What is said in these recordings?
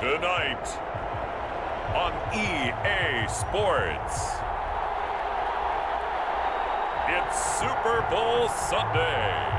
Tonight on EA Sports, it's Super Bowl Sunday.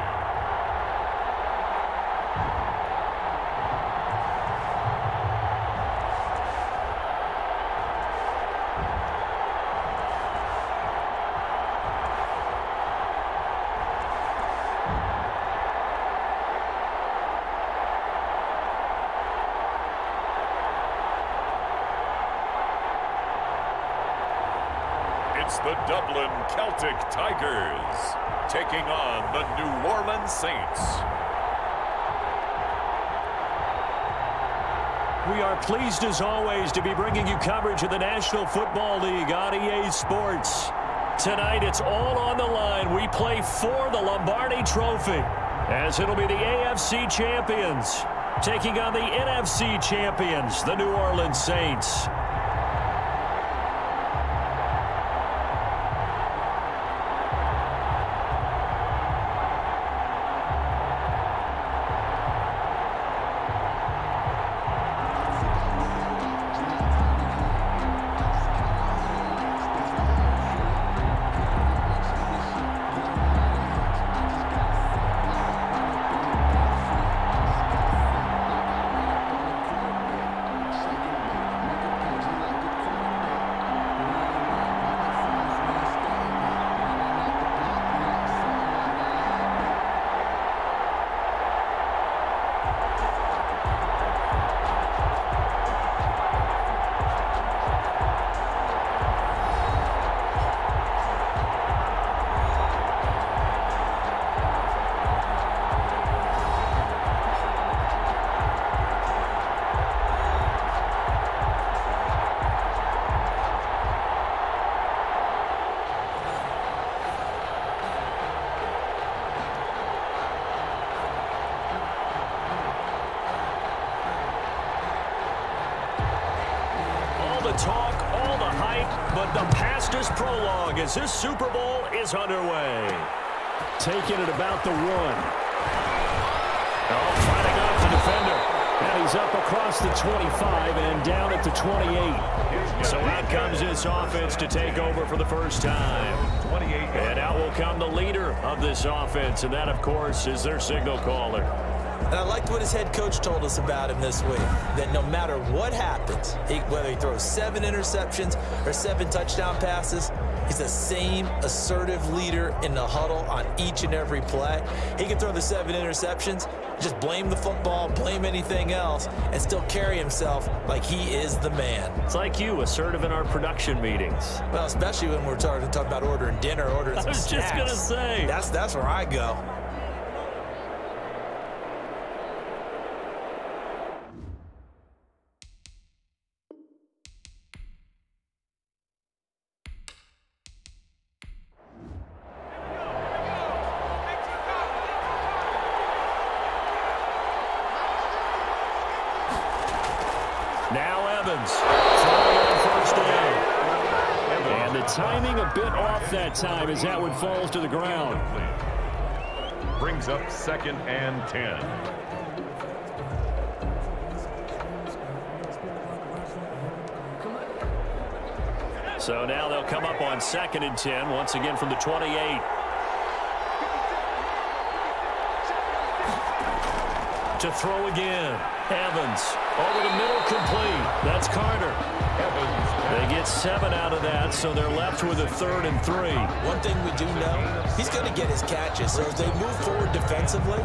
It's the Dublin Celtic Tigers taking on the New Orleans Saints. We are pleased as always to be bringing you coverage of the National Football League on EA Sports. Tonight it's all on the line. We play for the Lombardi Trophy as it'll be the AFC champions taking on the NFC champions, the New Orleans Saints. Super Bowl is underway. Taking it about the one. Oh, fighting off the defender. And he's up across the 25 and down at the 28. So out comes this offense to take over for the first time. 28 And out will come the leader of this offense, and that, of course, is their signal caller. And I liked what his head coach told us about him this week, that no matter what happens, he, whether he throws seven interceptions or seven touchdown passes, he's the same assertive leader in the huddle on each and every play. He can throw the seven interceptions, just blame the football, blame anything else, and still carry himself like he is the man. It's like you, assertive in our production meetings. Well, especially when we're talking, talking about ordering dinner, ordering I was just going to say. That's, that's where I go. So now they'll come up on second and 10, once again from the 28. To throw again. Evans. Over the middle, complete. That's Carter. They get seven out of that, so they're left with a third and three. One thing we do know, he's going to get his catches. So as they move forward defensively,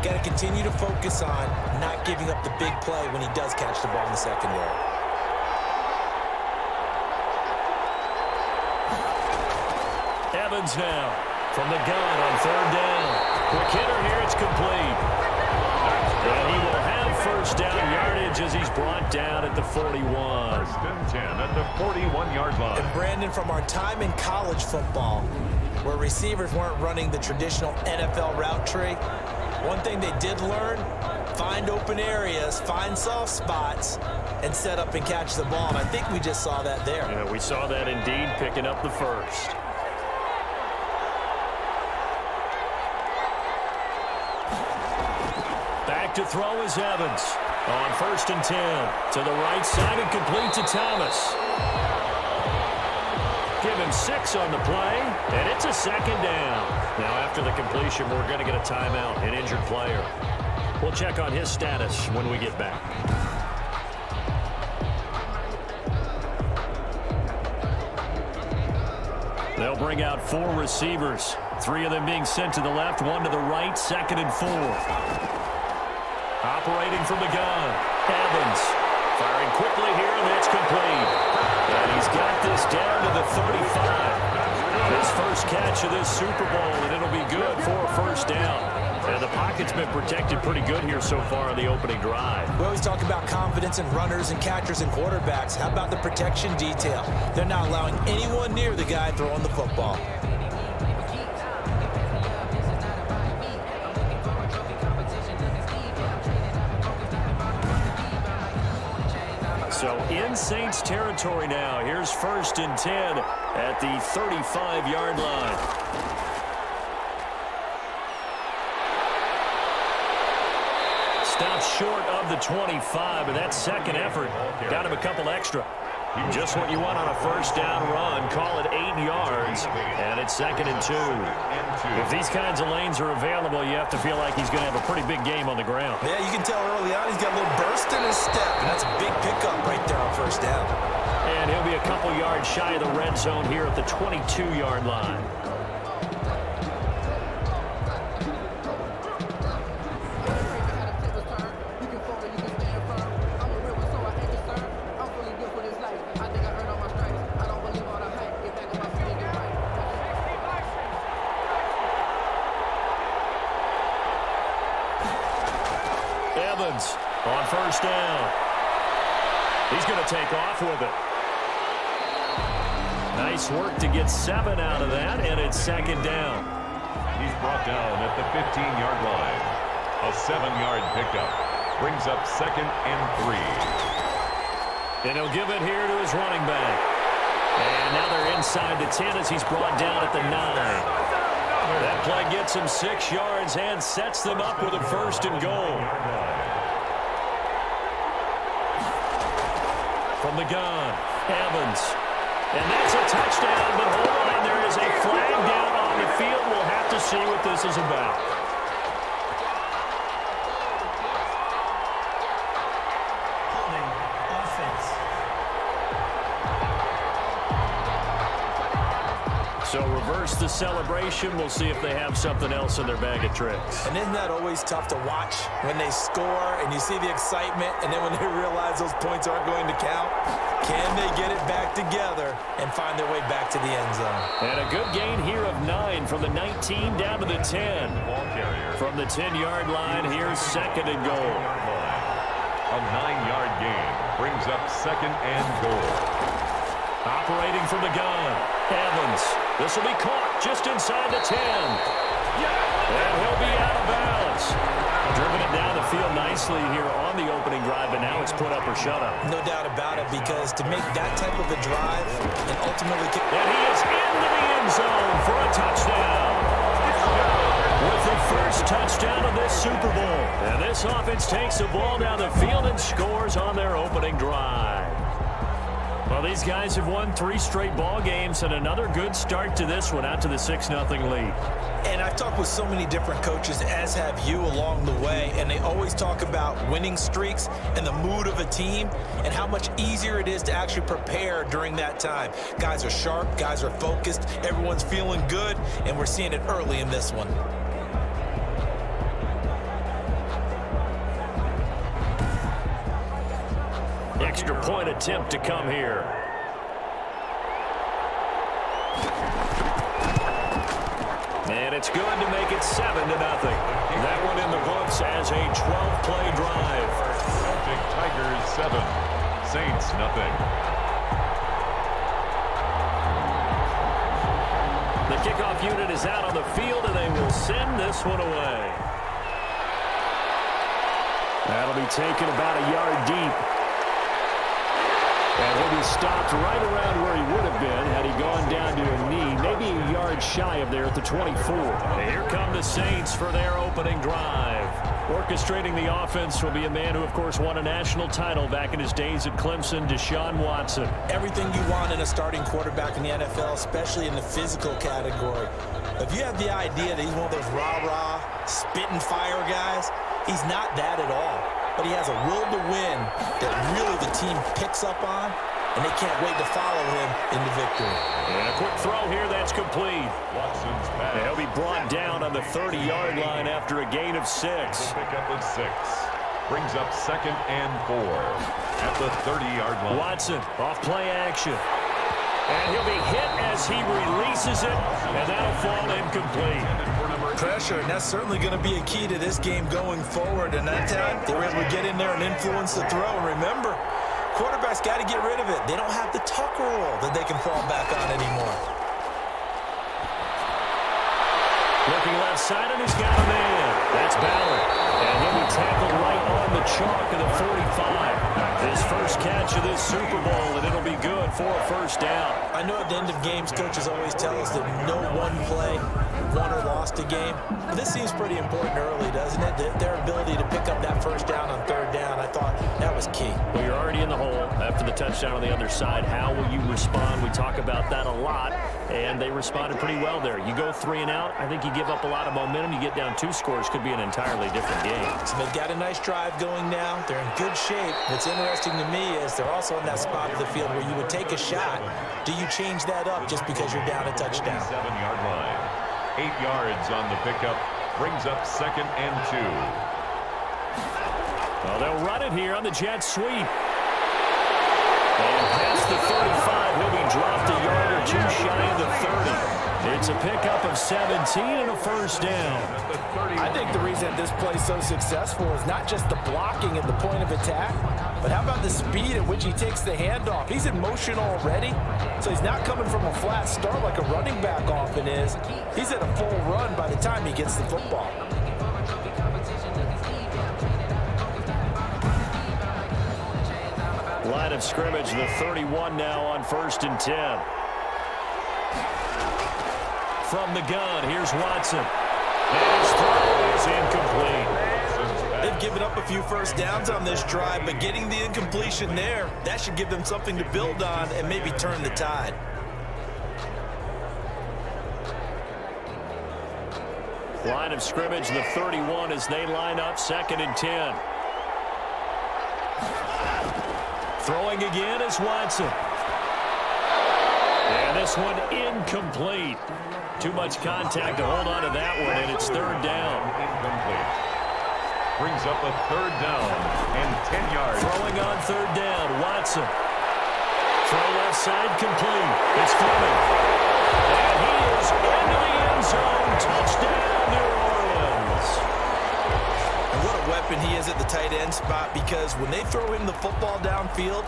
got to continue to focus on not giving up the big play when he does catch the ball in the secondary. Evans now from the gun on third down. Quick hitter here, it's complete. And he will have first down yardage as he's brought down at the 41. First and 10 at the 41-yard line. And Brandon, from our time in college football, where receivers weren't running the traditional NFL route tree, one thing they did learn, find open areas, find soft spots, and set up and catch the ball. And I think we just saw that there. Yeah, we saw that indeed picking up the first. Back to throw is Evans. On first and 10. To the right side and complete to Thomas. Give him six on the play, and it's a second down. Now, after the completion, we're going to get a timeout, an injured player. We'll check on his status when we get back. They'll bring out four receivers. Three of them being sent to the left, one to the right, second and four. From the gun, Evans. Firing quickly here, and that's complete. And he's got this down to the 35. His first catch of this Super Bowl, and it'll be good for a first down. And the pocket's been protected pretty good here so far on the opening drive. We always talk about confidence in runners and catchers and quarterbacks. How about the protection detail? They're not allowing anyone near the guy throwing the football. So in Saints territory now. Here's first and 10 at the 35-yard line. Stops short of the 25, and that second effort got him a couple extra. Just what you want on a first down run. Call it eight yards, and it's second and two. If these kinds of lanes are available, you have to feel like he's going to have a pretty big game on the ground. Yeah, you can tell early on he's got a little burst in his step, and that's a big pickup right there on first down. And he'll be a couple yards shy of the red zone here at the 22-yard line. Second and three. And he'll give it here to his running back. And now they're inside the 10 as he's brought down at the 9. That play gets him six yards and sets them up with a first and goal. from the gun. Evans. And that's a touchdown, but hold on, there is a flag down on the field. We'll have to see what this is about. Celebration. We'll see if they have something else in their bag of tricks. And isn't that always tough to watch when they score and you see the excitement and then when they realize those points aren't going to count? Can they get it back together and find their way back to the end zone? And a good gain here of nine from the 19 down to the 10. From the 10-yard line, here's second and goal. A nine-yard gain brings up second and goal. Operating from the gun, Evans this will be caught just inside the 10. And he'll be out of bounds. Driven it down the field nicely here on the opening drive, but now it's put up or shut up. No doubt about it, because to make that type of a drive and ultimately... Get And he is into the end zone for a touchdown. With the first touchdown of this Super Bowl. And this offense takes the ball down the field and scores on their opening drive. Well, these guys have won three straight ball games and another good start to this one out to the 6-0 lead. And I've talked with so many different coaches, as have you along the way, and they always talk about winning streaks and the mood of a team and how much easier it is to actually prepare during that time. Guys are sharp, guys are focused, everyone's feeling good, and we're seeing it early in this one. Extra point attempt to come here. And it's good to make it 7 to nothing. That one in the books as a 12-play drive. Big Tigers 7, Saints nothing. The kickoff unit is out on the field, and they will send this one away. That'll be taken about a yard deep. And he'll be stopped right around where he would have been had he gone down to a knee, maybe a yard shy of there at the 24. And here come the Saints for their opening drive. Orchestrating the offense will be a man who, of course, won a national title back in his days at Clemson, Deshaun Watson. Everything you want in a starting quarterback in the NFL, especially in the physical category. If you have the idea that he's one of those rah-rah, spitting fire guys, he's not that at all. But he has a will to win that really the team picks up on and they can't wait to follow him into victory. And a quick throw here that's complete. Watson's pass. He'll be brought down on the 30-yard line after a gain of six. Pick up at six. Brings up second and four at the 30-yard line. Watson off play action. And he'll be hit as he releases it, and that'll fall incomplete. Pressure, and that's certainly going to be a key to this game going forward. And that time, they were able to get in there and influence the throw. And remember, Quarterback's got to get rid of it. They don't have the tuck rule that they can fall back on anymore. Looking left side, and he's got a man. That's Ballard. And he'll be tackled right on the chalk of the 45. His first catch of this Super Bowl, and it'll be good for a first down. I know at the end of games, coaches always tell us that no one play won or lost a game. But this seems pretty important early, doesn't it? Their ability to pick up that first down on third down, I thought that was key. Well, you're already in the hole after the touchdown on the other side. How will you respond? We talk about that a lot, and they responded pretty well there. You go three and out, I think you give up a lot of momentum. You get down two scores, could be an entirely different game. So they've got a nice drive going now. They're in good shape. What's interesting to me is they're also in that spot of the field where you would take a shot. Do you change that up just because you're down a touchdown? Seven-yard line. Eight yards on the pickup. Brings up second and two. Well, they'll run it here on the jet sweep. And past the 35, he'll be dropped a yard or two shy of the 30. It's a pickup of 17 and a first down. I think the reason this play is so successful is not just the blocking at the point of attack, but how about the speed at which he takes the handoff? He's in motion already, so he's not coming from a flat start like a running back often is. He's at a full run by the time he gets the football. Line of scrimmage, the 31 now on first and 10. From the gun, here's Watson. And his throw is incomplete. They've given up a few first downs on this drive, but getting the incompletion there, that should give them something to build on and maybe turn the tide. Line of scrimmage, the 31 as they line up second and 10. Throwing again is Watson. And this one incomplete. Too much contact to hold on to that one, and it's third down. Incomplete. Brings up a third down and 10 yards. Throwing on third down, Watson. Throw left side complete. It's coming. And he is into the end zone. Touchdown, New Orleans. And what a weapon he is at the tight end spot because when they throw him the football downfield,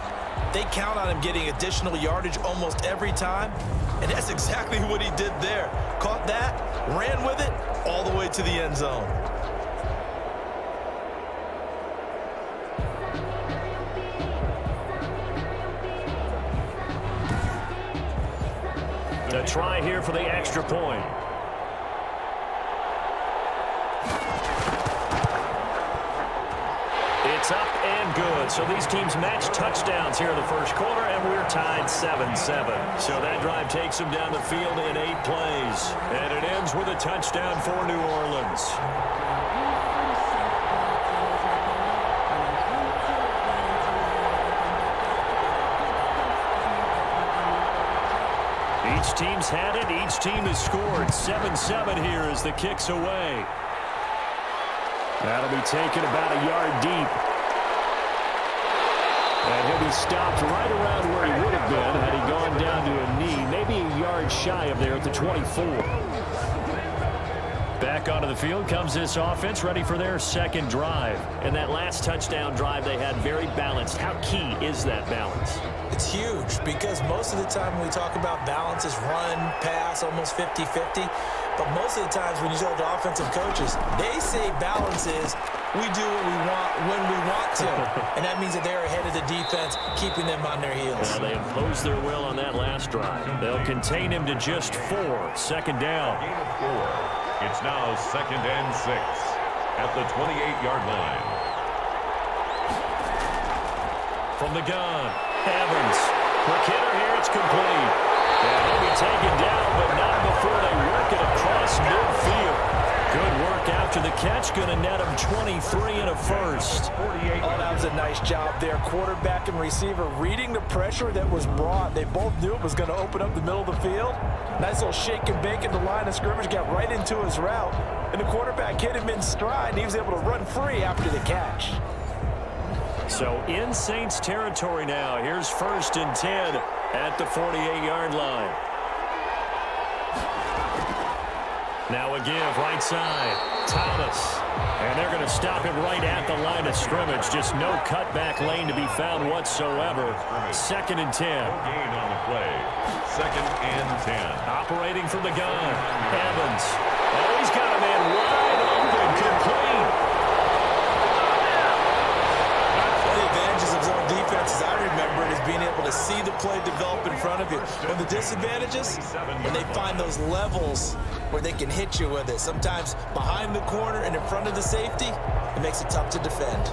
they count on him getting additional yardage almost every time. And that's exactly what he did there. Caught that, ran with it, all the way to the end zone. Try here for the extra point. It's up and good. So these teams match touchdowns here in the first quarter, and we're tied 7-7. So that drive takes them down the field in eight plays. And it ends with a touchdown for New Orleans. Had it. Each team has scored. 7-7 here as the kick's away. That'll be taken about a yard deep. And he'll be stopped right around where he would have been had he gone down to a knee, maybe a yard shy of there at the 24. Back onto the field comes this offense, ready for their second drive. And that last touchdown drive they had very balanced. How key is that balance? It's huge because most of the time when we talk about balance is run, pass, almost 50-50. But most of the times when you talk to offensive coaches, they say balance is we do what we want when we want to. and that means that they're ahead of the defense, keeping them on their heels. Well, they imposed their will on that last drive. They'll contain him to just four. Second down. Four. It's now second and six. at the 28-yard line. From the gun, Evans. Quick hitter here, it's complete. And he'll be taken down, but not before they work it across midfield. Good work after the catch. Going to net him 23 and a first. Oh, that was a nice job there. Quarterback and receiver reading the pressure that was brought. They both knew it was going to open up the middle of the field. Nice little shake and bake in the line of scrimmage. Got right into his route. And the quarterback hit him in stride. And he was able to run free after the catch. So in Saints territory now. Here's first and 10 at the 48-yard line. Now a give right side. Thomas. And they're going to stop it right at the line of scrimmage. Just no cutback lane to be found whatsoever. Second and 10. No gain on the play. Second and 10. Operating from the gun. Evans. Oh, he's got a man wide open. Complete. Being able to see the play develop in front of you. When the disadvantages, when they find those levels where they can hit you with it, sometimes behind the corner and in front of the safety, it makes it tough to defend.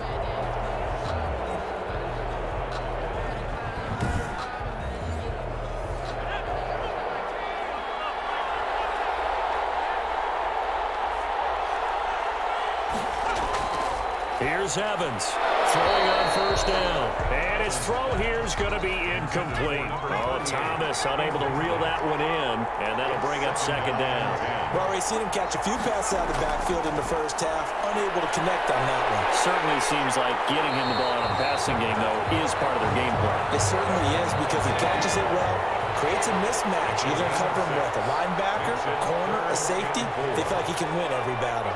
Here's Evans throwing on first down. And his throw here is going to be incomplete. Oh, Thomas unable to reel that one in, and that'll bring up second down. Well, we've seen him catch a few passes out of the backfield in the first half, unable to connect on that one. Certainly seems like getting him the ball in a passing game, though, is part of their game plan. It certainly is because he catches it well, creates a mismatch. You're going to cover him with a linebacker, a corner, a safety. They feel like he can win every battle.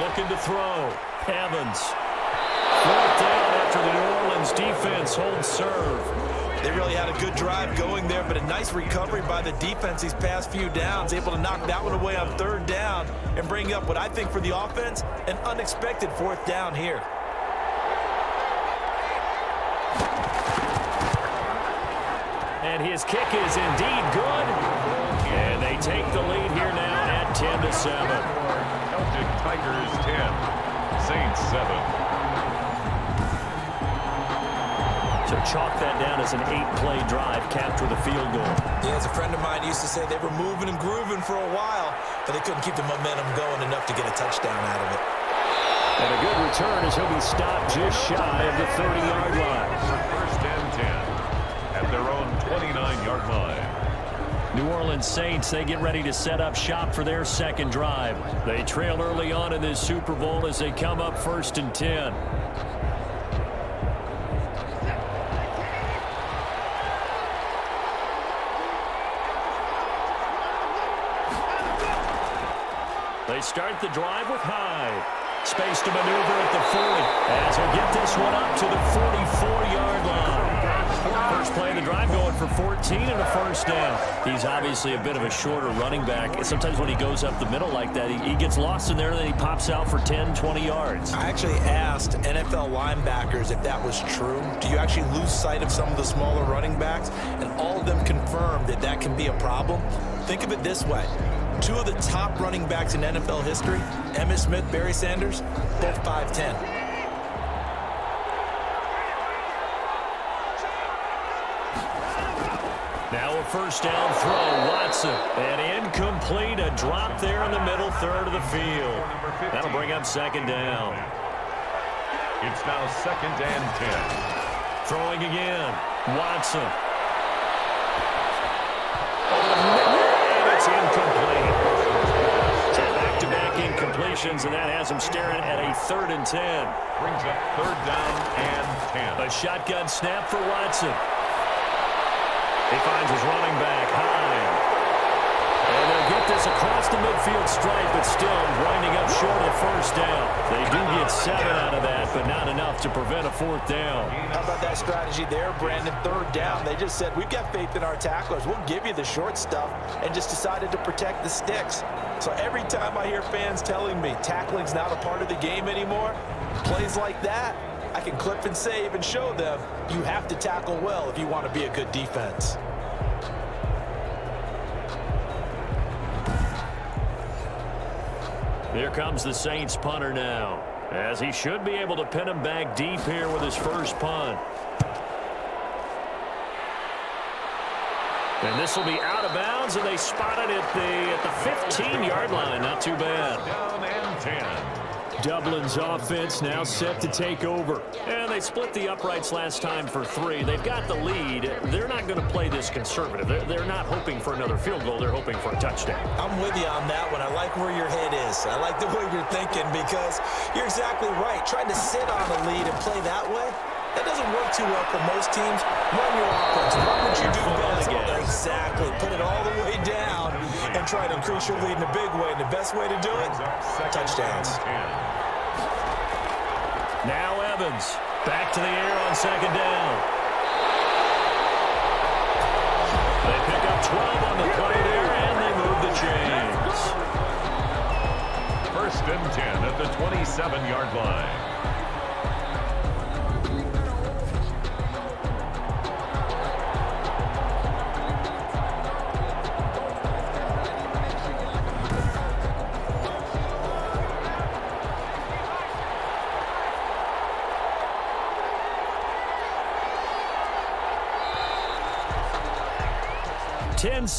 Looking to throw. Evans. Fourth down after the New Orleans defense holds serve. They really had a good drive going there, but a nice recovery by the defense these past few downs, able to knock that one away on third down and bring up what I think for the offense, an unexpected fourth down here. And his kick is indeed good. And they take the lead here now at 10 to 7. Celtic Tigers 10, Saints 7. So chalk that down as an eight-play drive, capped with a field goal. Yeah, as a friend of mine used to say, they were moving and grooving for a while, but they couldn't keep the momentum going enough to get a touchdown out of it. And a good return as he'll be stopped just shy of the 30-yard line. First and 10 at their own 29-yard line. New Orleans Saints, they get ready to set up shop for their second drive. They trail early on in this Super Bowl as they come up first and 10. Start the drive with Hyde. Space to maneuver at the 40 as he'll get this one up to the 44-yard line. First play of the drive going for 14 and a first down. He's obviously a bit of a shorter running back. Sometimes when he goes up the middle like that, he, he gets lost in there and then he pops out for 10, 20 yards. I actually asked NFL linebackers if that was true. Do you actually lose sight of some of the smaller running backs? And all of them confirmed that that can be a problem. Think of it this way. Two of the top running backs in NFL history, Emmitt Smith, Barry Sanders, both 5'10". Now a first down throw, Watson. And incomplete, a drop there in the middle third of the field. That'll bring up second down. It's now second and 10. Throwing again, Watson. -back incompletions, and that has him staring at a third and 10. Brings up third down and 10. A shotgun snap for Watson. He finds his running back, Hyde. And they'll get this across the midfield stripe, but still winding up short of the first down. They do get seven out of that, but not enough to prevent a fourth down. How about that strategy there, Brandon? Third down. They just said, we've got faith in our tacklers. We'll give you the short stuff, and just decided to protect the sticks. So every time I hear fans telling me tackling's not a part of the game anymore, plays like that, I can clip and save and show them you have to tackle well if you want to be a good defense. Here comes the Saints punter now, as he should be able to pin him back deep here with his first punt. And this will be out of bounds, and they spot it at the at the 15-yard line. Not too bad. Down and 10. Dublin's offense now set to take over. And they split the uprights last time for three. They've got the lead. They're not going to play this conservative. They're, they're not hoping for another field goal. They're hoping for a touchdown. I'm with you on that one. I like where your head is. I like the way you're thinking because you're exactly right. Trying to sit on a lead and play that way, that doesn't work too well for most teams. Run your offense. What would you do best? Exactly. Put it all the way down and try to increase your lead in a big way. And the best way to do it, touchdowns. Now Evans back to the air on second down. They pick up 12 on the play there, and they move the chains. First and 10 at the 27-yard line.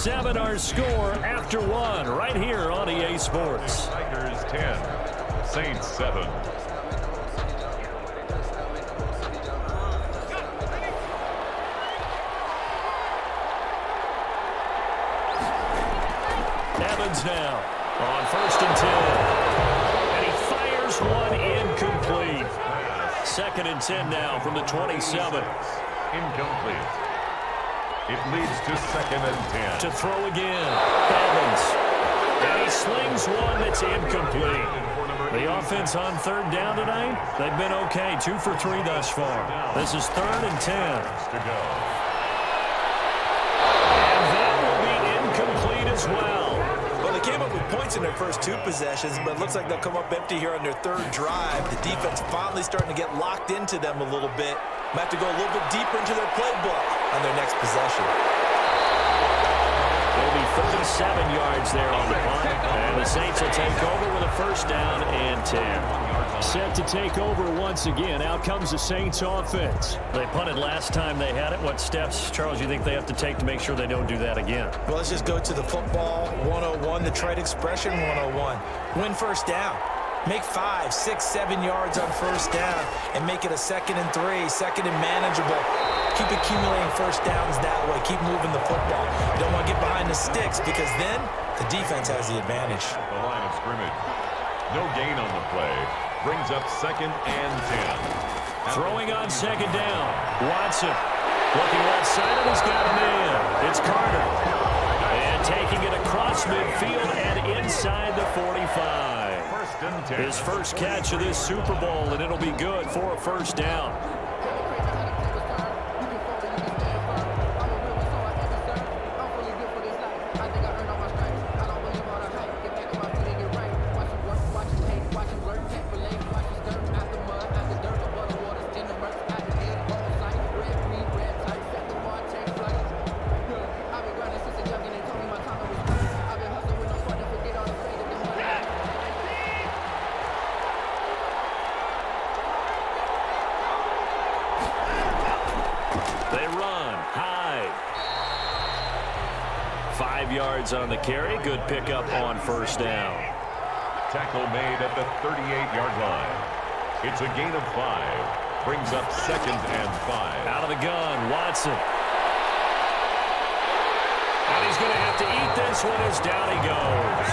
10-7 our score after one right here on EA Sports. Tigers 10, Saints 7. Evans now on first and 10. And he fires one incomplete. Second and 10 now from the 27. Incomplete. It leads to second and 10. To throw again. Evans. And he slings one that's incomplete. The offense on third down tonight, they've been okay. Two for three thus far. This is third and 10. To go. And that will be incomplete as well. Well, they came up with points in their first two possessions, but it looks like they'll come up empty here on their third drive. The defense finally starting to get locked into them a little bit. Might have to go a little bit deeper into their playbook on their next possession. There'll be 37 yards there on the punt. And the Saints will take over with a first down and 10. Set to take over once again. Out comes the Saints offense. They punted last time they had it. What steps, Charles, do you think they have to take to make sure they don't do that again? Well, let's just go to the football 101, the trade expression 101. Win first down. Make five, six, seven yards on first down and make it a second and three, second and manageable. Keep accumulating first downs that way. Keep moving the football. You don't want to get behind the sticks because then the defense has the advantage. The line of scrimmage. No gain on the play. Brings up second and 10. Throwing on second down. Watson looking left side and he's got him in. It's Carter. And taking it across midfield and inside the 45. First and 10. His first catch of this Super Bowl, and it'll be good for a first down. Yards on the carry. Good pickup on first down. Tackle made at the 38-yard line. It's a gain of five. Brings up second and five. Out of the gun, Watson. And he's going to have to eat this one as down he goes.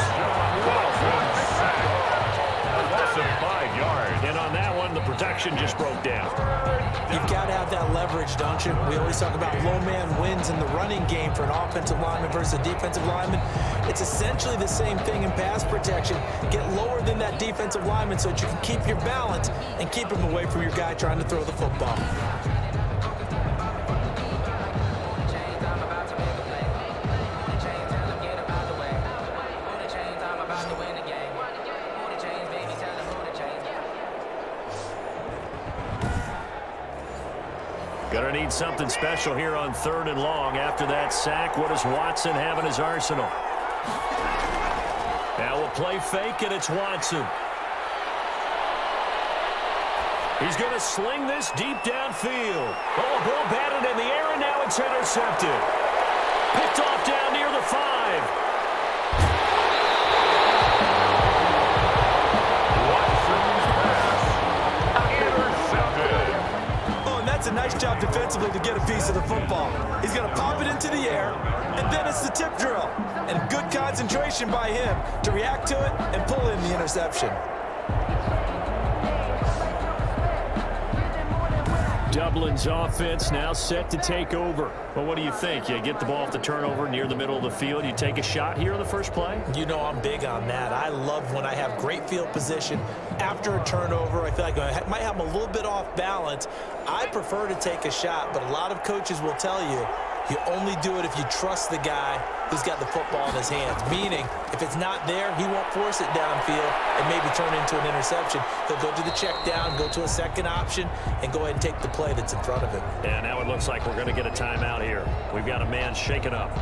Loss of five yards. Protection just broke down. You've got to have that leverage, don't you? We always talk about low man wins in the running game for an offensive lineman versus a defensive lineman. It's essentially the same thing in pass protection. Get lower than that defensive lineman so that you can keep your balance and keep him away from your guy trying to throw the football. Special here on third and long. After that sack, what does Watson have in his arsenal? Now we'll play fake, and it's Watson. He's going to sling this deep downfield. Oh, ball batted in the air, and now it's intercepted. Picked off down near the five. Defensively to get a piece of the football. He's going to pop it into the air, and then it's the tip drill. And good concentration by him to react to it and pull in the interception. Dublin's offense now set to take over. Well, what do you think? You get the ball off the turnover near the middle of the field. You take a shot here on the first play? You know I'm big on that. I love when I have great field position after a turnover. I feel like I might have them a little bit off balance. I prefer to take a shot, but a lot of coaches will tell you you only do it if you trust the guy who's got the football in his hands. Meaning, if it's not there, he won't force it downfield and maybe turn into an interception. He'll go to the check down, go to a second option, and go ahead and take the play that's in front of him. And now it looks like we're going to get a timeout here. We've got a man shaken up.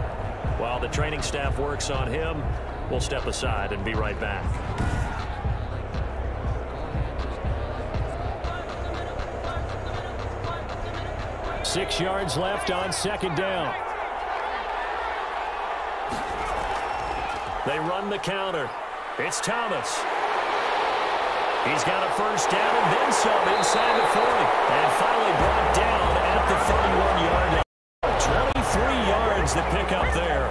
While the training staff works on him, we'll step aside and be right back. Six yards left on second down. They run the counter. It's Thomas. He's got a first down and then some inside the 40. And finally brought down at the 31-yard line. 23 yards to pick up there.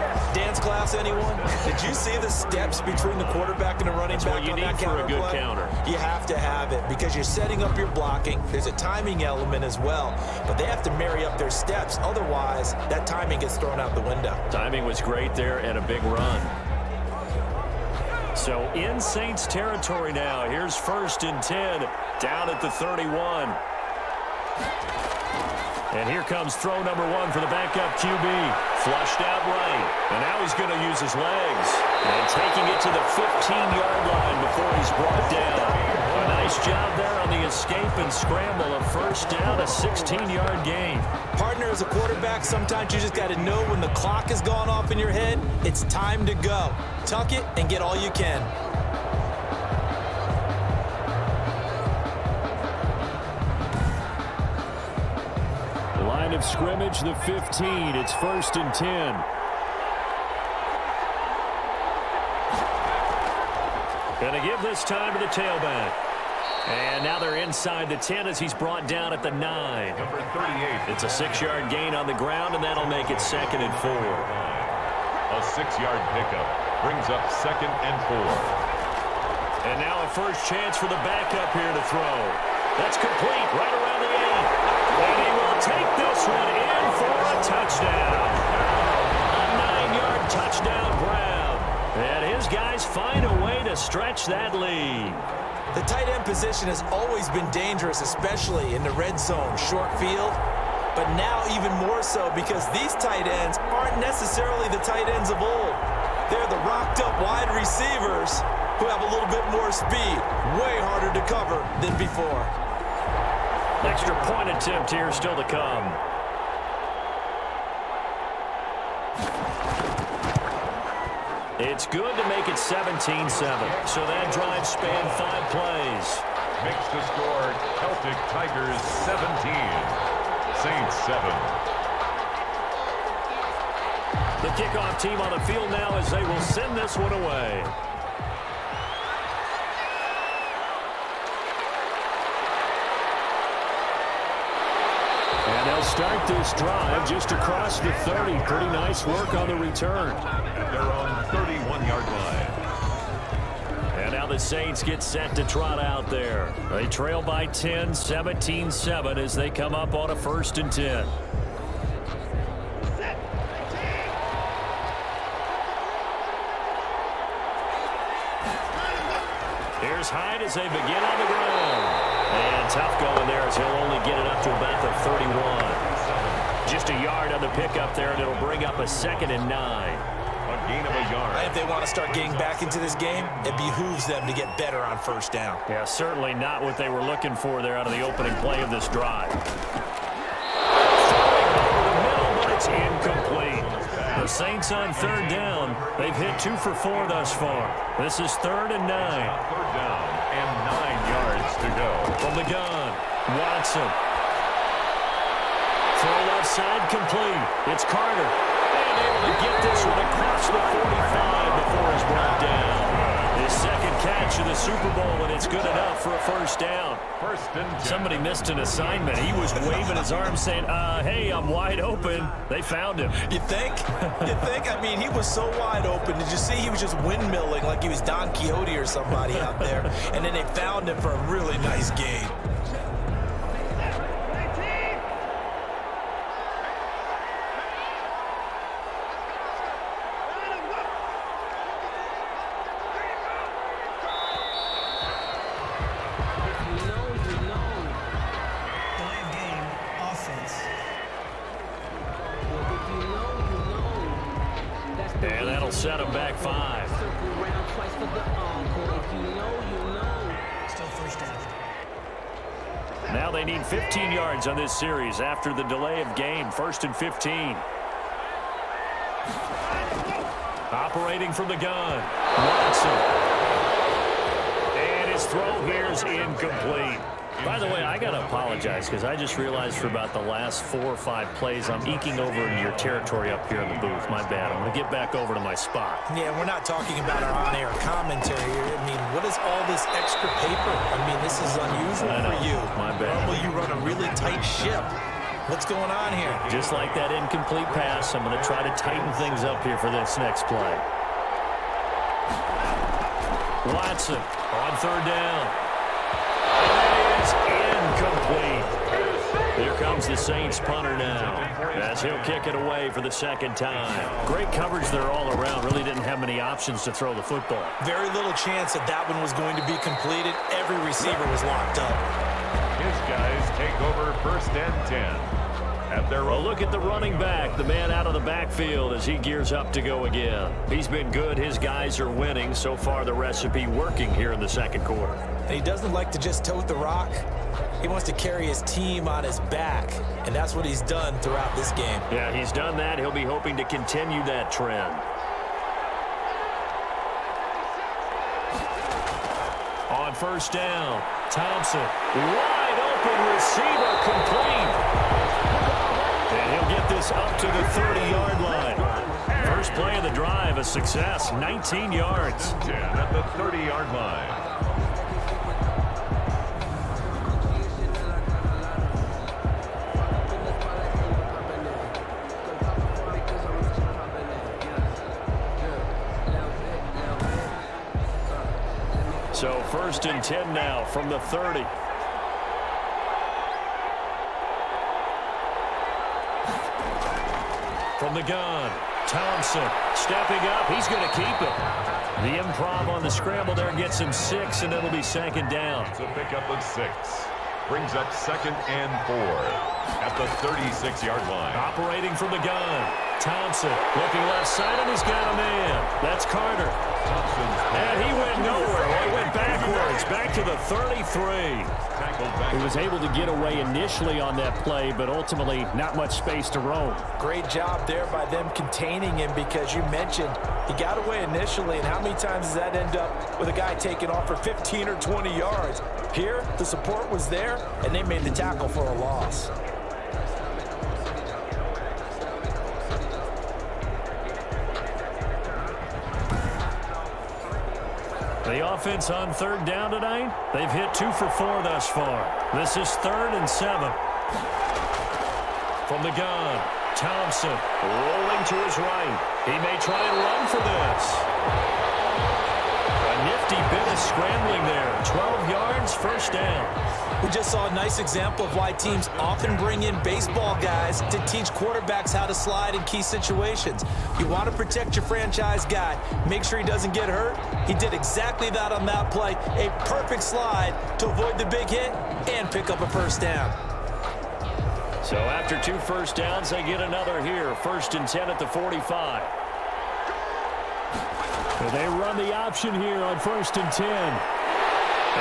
Anyone? Did you see the steps between the quarterback and the running That's back what you on need that for a counter good play? counter. You have to have it because you're setting up your blocking. There's a timing element as well, but they have to marry up their steps. Otherwise, that timing gets thrown out the window. Timing was great there and a big run. So in Saints territory now. Here's first and 10 down at the 31. And here comes throw number one for the backup QB. Flushed out right. And now he's going to use his legs. And taking it to the 15-yard line before he's brought down. A nice job there on the escape and scramble. A first down, a 16-yard gain. Partner, as a quarterback, sometimes you just got to know when the clock has gone off in your head, it's time to go. Tuck it and get all you can. Of scrimmage, the 15. It's first and 10. Going to give this time to the tailback. And now they're inside the 10 as he's brought down at the 9. Number 38. It's a six-yard gain on the ground, and that'll make it second and four. A six-yard pickup brings up second and four. And now a first chance for the backup here to throw. That's complete right around the 8. And he will take this one in for a touchdown. A nine-yard touchdown grab. And his guys find a way to stretch that lead. The tight end position has always been dangerous, especially in the red zone, short field. But now even more so because these tight ends aren't necessarily the tight ends of old. They're the rocked up wide receivers who have a little bit more speed. Way harder to cover than before. Extra point attempt here still to come. It's good to make it 17-7. So that drive spanned five plays. Makes the score Celtic Tigers 17. Saints 7. The kickoff team on the field now as they will send this one away. And they'll start this drive just across the 30. Pretty nice work on the return. At their own 31-yard line. And now the Saints get set to trot out there. They trail by 10, 17-7 as they come up on a first and 10. Here's Hyde as they begin on the ground. And tough going there as he'll only get it up to about the 31. Just a yard on the pickup there, and it'll bring up a second and nine. A gain of a yard. If they want to start getting back into this game, it behooves them to get better on first down. Yeah, certainly not what they were looking for there out of the opening play of this drive. Middle, but it's incomplete. The The Saints on third down. They've hit two for four thus far. This is third and nine. And nine yards to go. From the gun, Watson. Throw left side complete. It's Carter. And able to get this one across the 45 before he's brought down. His second catch of the Super Bowl, and it's good enough for a first down. First and. Somebody missed an assignment. He was waving his arms saying, uh, hey, I'm wide open. They found him. You think? You think? I mean, he was so wide open. Did you see he was just windmilling like he was Don Quixote or somebody out there? And then they found him for a really nice game. Series after the delay of game. First and 15. Operating from the gun. Watson. And his throw here is incomplete. By the way, I got to apologize because I just realized for about the last four or five plays, I'm eking over into your territory up here in the booth. My bad. I'm going to get back over to my spot. Yeah, we're not talking about our on-air commentary here. I mean, what is all this extra paper? I mean, this is unusual for you. My bad. Normally, you run a really tight ship. What's going on here? Just like that incomplete pass, I'm going to try to tighten things up here for this next play. Watson on third down. And it is incomplete. Here comes the Saints punter now as he'll kick it away for the second time. Great coverage there all around. Really didn't have many options to throw the football. Very little chance that that one was going to be completed. Every receiver was locked up. His guys take over first and ten. At their Well, own look at the running back, the man out of the backfield as he gears up to go again. He's been good. His guys are winning. So far, the recipe working here in the second quarter. And he doesn't like to just tote the rock. He wants to carry his team on his back, and that's what he's done throughout this game. Yeah, he's done that. He'll be hoping to continue that trend. On first down, Thompson, wide open receiver complete. And he'll get this up to the 30-yard line. First play of the drive, a success, 19 yards. 10 at the 30-yard line. First and 10 now from the 30. From the gun, Thompson stepping up. He's going to keep it. The improv on the scramble there gets him six, and it'll be second down. It's a pickup of six. Brings up second and four at the 36-yard line. Operating from the gun, Thompson looking left side, and he's got a man. That's Carter. Thompson's And he went nowhere. He went backwards, back to the 33. He was able to get away initially on that play, but ultimately not much space to roam. Great job there by them containing him because you mentioned he got away initially, and how many times does that end up with a guy taking off for 15 or 20 yards? Here, the support was there, and they made the tackle for a loss. The offense on third down tonight, they've hit two for four thus far. This is third and seven. From the gun, Thompson rolling to his right. He may try and run for this. A nifty bit of scrambling there. 12 yards, first down. We just saw a nice example of why teams often bring in baseball guys to teach quarterbacks how to slide in key situations. You want to protect your franchise guy. Make sure he doesn't get hurt. He did exactly that on that play. A perfect slide to avoid the big hit and pick up a first down. So after two first downs, they get another here. First and 10 at the 45. And they run the option here on first and 10.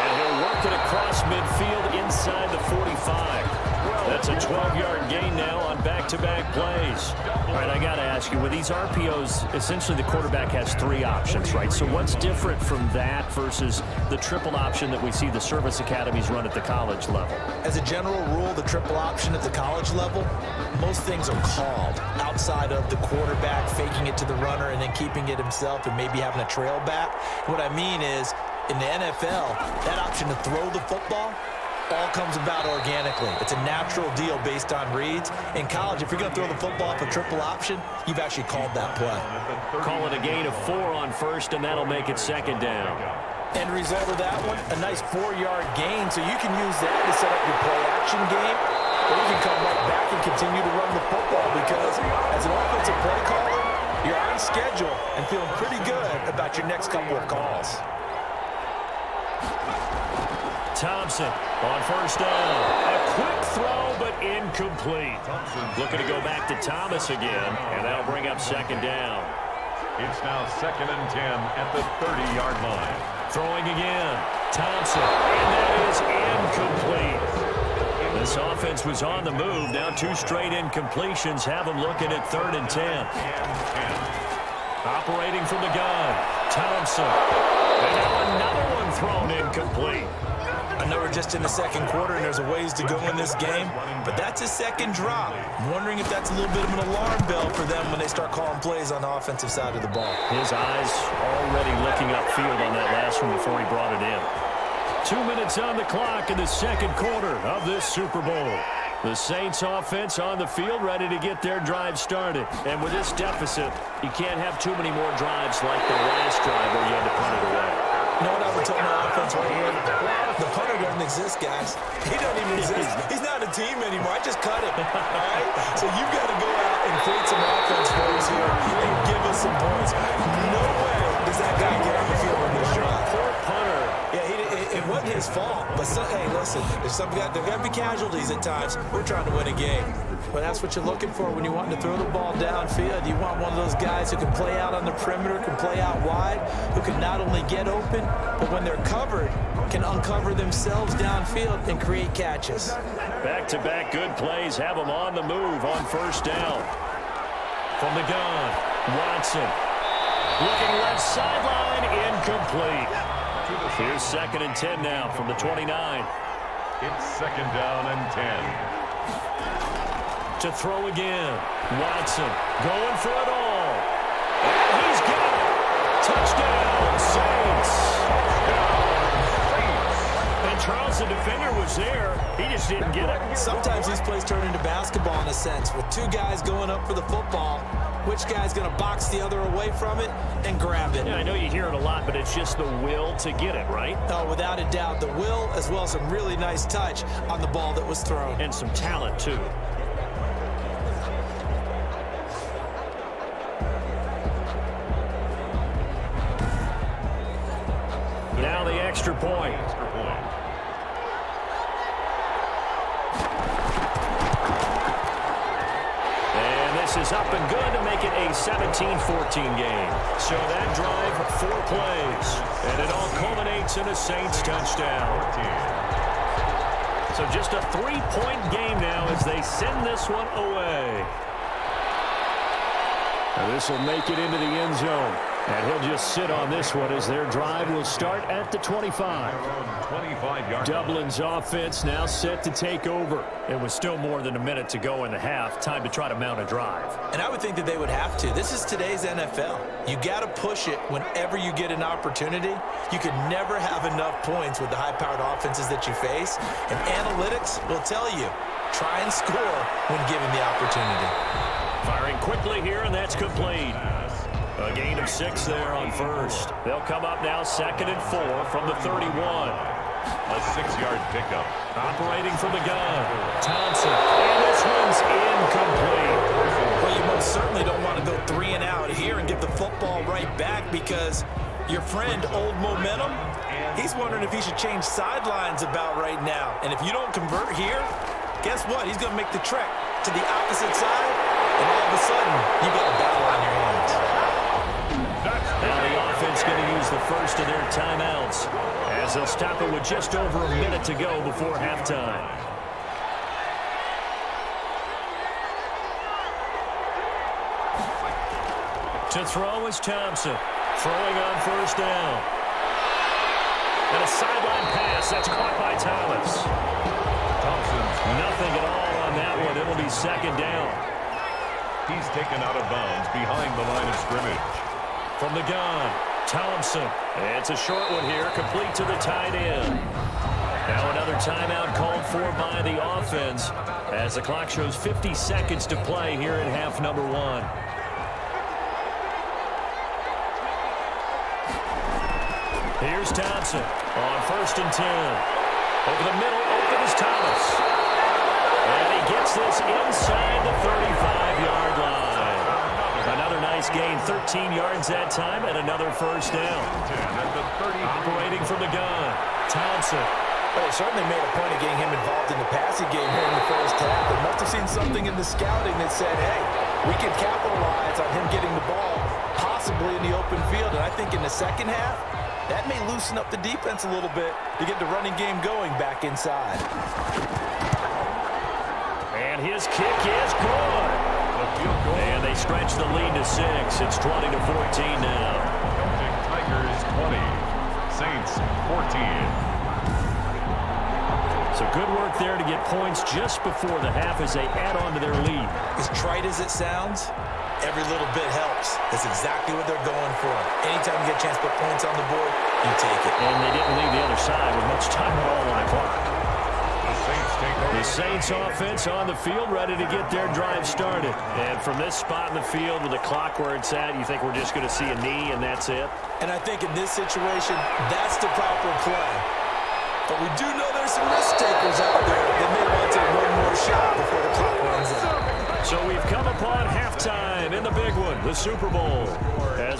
And he'll work it across midfield inside the 45. That's a 12-yard gain now on back-to-back -back plays. All right, I got to ask you, with these RPOs, essentially the quarterback has three options, right? So what's different from that versus the triple option that we see the service academies run at the college level? As a general rule, the triple option at the college level, most things are called outside of the quarterback faking it to the runner and then keeping it himself and maybe having a trail back. What I mean is, in the NFL, that option to throw the football all comes about organically. It's a natural deal based on reads. In college, if you're going to throw the football off a triple option, you've actually called that play. Call it a gain of four on first, and that'll make it second down. End result of that one, a nice four-yard gain, so you can use that to set up your play-action game, or you can come right back and continue to run the football because as an offensive play caller, you're on schedule and feeling pretty good about your next couple of calls. Thompson on first down. A quick throw, but incomplete. Looking to go back to Thomas again, and that'll bring up second down. It's now second and 10 at the 30-yard line. Throwing again. Thompson, and that is incomplete. This offense was on the move. Now two straight incompletions have them looking at third and 10. Operating from the gun. Thompson. Thrown incomplete. I know we're just in the second quarter and there's a ways to go in this game, but that's his second drop. I'm wondering if that's a little bit of an alarm bell for them when they start calling plays on the offensive side of the ball. His eyes already looking upfield on that last one before he brought it in. Two minutes on the clock in the second quarter of this Super Bowl. The Saints offense on the field ready to get their drive started. And with this deficit, you can't have too many more drives like the last drive where you had to punt it away. You know what I offense right here? The punter doesn't exist, guys. He doesn't even exist. He's not a team anymore. I just cut him. All right? So you've got to go out and create some offense for us here and give us some points. No way does that guy get on the field on this drive. Poor punter. Yeah, he, his fault. But, so, hey, listen, there's some, there to be casualties at times. We're trying to win a game. But that's what you're looking for when you want to throw the ball downfield. You want one of those guys who can play out on the perimeter, can play out wide, who can not only get open, but when they're covered, can uncover themselves downfield and create catches. Back-to-back -back good plays have them on the move on first down. From the gun, Watson. Looking left sideline, incomplete. Here's second and 10 now from the 29. It's second down and 10 to throw again. Watson going for it all. And he's got it. Touchdown, Saints. And Charles, the defender, was there. He just didn't get it. Sometimes these plays turn into basketball in a sense, with two guys going up for the football. Which guy's going to box the other away from it and grab it? Yeah, I know you hear it a lot, but it's just the will to get it, right? Oh, without a doubt. The will, as well as some really nice touch on the ball that was thrown. And some talent, too. 17-14 game. So that drive, four plays. And it all culminates in a Saints touchdown. So just a three-point game now as they send this one away. Now this will make it into the end zone. And he'll just sit on this one as their drive will start at the 25. 25-yard Dublin's offense now set to take over. It was still more than a minute to go in the half. Time to try to mount a drive. And I would think that they would have to. This is today's NFL. You got to push it whenever you get an opportunity. You can never have enough points with the high-powered offenses that you face. And analytics will tell you, try and score when given the opportunity. Firing quickly here, and that's complete. A gain of six there on first. They'll come up now second and four from the 31. A six-yard pickup. Operating from the gun. Thompson. And this one's incomplete. Well, you most certainly don't want to go three and out here and give the football right back because your friend, Old Momentum, he's wondering if he should change sidelines about right now. And if you don't convert here, guess what? He's going to make the trek to the opposite side, and all of a sudden, you got a battle on your hands. To their timeouts as they'll stop it with just over a minute to go before halftime. To throw is Thompson. Throwing on first down. And a sideline pass that's caught by Thomas. Thompson. Nothing at all on that one. It'll be second down. He's taken out of bounds behind the line of scrimmage. From the gun, Thompson. It's a short one here, complete to the tight end. Now another timeout called for by the offense as the clock shows 50 seconds to play here in half number one. Here's Thompson on first and 10. Over the middle, open is Thomas. And he gets this inside the 35-yard line. Nice gain, 13 yards that time, and another first down. 10 at the 30. Operating from the gun, Thompson. Well, they certainly made a point of getting him involved in the passing game here in the first half. They must have seen something in the scouting that said, hey, we can capitalize on him getting the ball possibly in the open field. And I think in the second half, that may loosen up the defense a little bit to get the running game going back inside. And his kick is good. The field goal. And they stretch the lead to six. It's 20 to 14 now. Celtic Tigers 20. Saints 14. So good work there to get points just before the half as they add on to their lead. As trite as it sounds, every little bit helps. That's exactly what they're going for. Anytime you get a chance to put points on the board, you take it. And they didn't leave the other side with much time at all on the clock. The Saints offense on the field ready to get their drive started. And from this spot in the field with the clock where it's at, you think we're just going to see a knee and that's it? And I think in this situation, that's the proper play. But we do know there's some risk takers out there that may want to take one more shot before the clock runs out. So we've come upon halftime in the big one, the Super Bowl.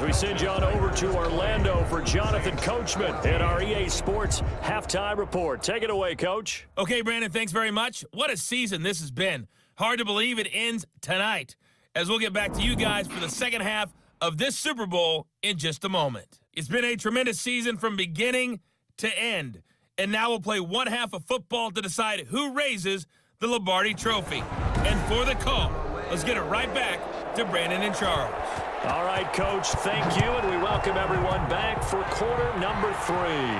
We send on over to Orlando for Jonathan Coachman in our EA Sports halftime report. Take it away, Coach. Okay, Brandon, thanks very much. What a season this has been. Hard to believe it ends tonight, as we'll get back to you guys for the second half of this Super Bowl in just a moment. It's been a tremendous season from beginning to end, and now we'll play one half of football to decide who raises the Lombardi Trophy. And for the call, let's get it right back to Brandon and Charles. All right, Coach, thank you, and we welcome everyone back for quarter number three.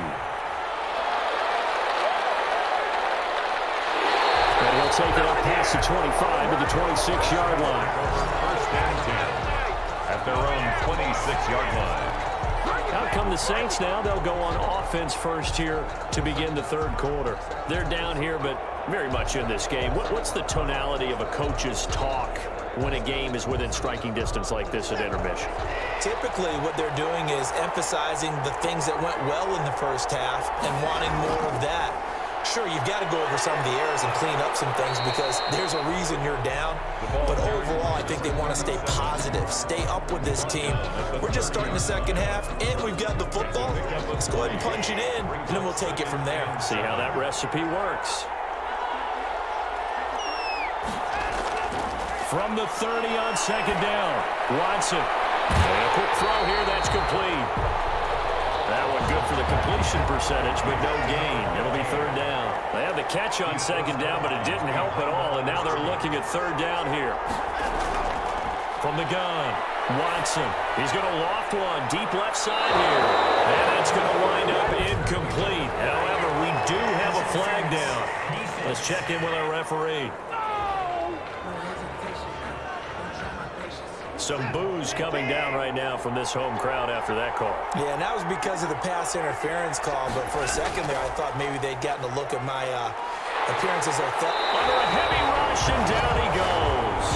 And he'll take it up past the 25 to the 26-yard line. First and 10 at their own 26-yard line. Out come the Saints now. They'll go on offense first here to begin the third quarter. They're down here, but very much in this game. What, what's the tonality of a coach's talk when a game is within striking distance like this at intermission? Typically, what they're doing is emphasizing the things that went well in the first half and wanting more of that. Sure, you've got to go over some of the errors and clean up some things because there's a reason you're down. But overall, I think they want to stay positive, stay up with this team. We're just starting the second half, and we've got the football. Let's go ahead and punch it in, and then we'll take it from there. See how that recipe works. From the 30 on second down, Watson. And a quick throw here, that's complete. That one good for the completion percentage, but no gain. It'll be third down. They had the catch on second down, but it didn't help at all, and now they're looking at third down here. From the gun, Watson. He's going to loft one deep left side here. And it's going to wind up incomplete. However, we do have a flag down. Let's check in with our referee. Some boos coming down right now from this home crowd after that call. Yeah, and that was because of the pass interference call. But for a second there, I thought maybe they'd gotten a look at my uh, appearance as a thought. Under a heavy rush, and down he goes.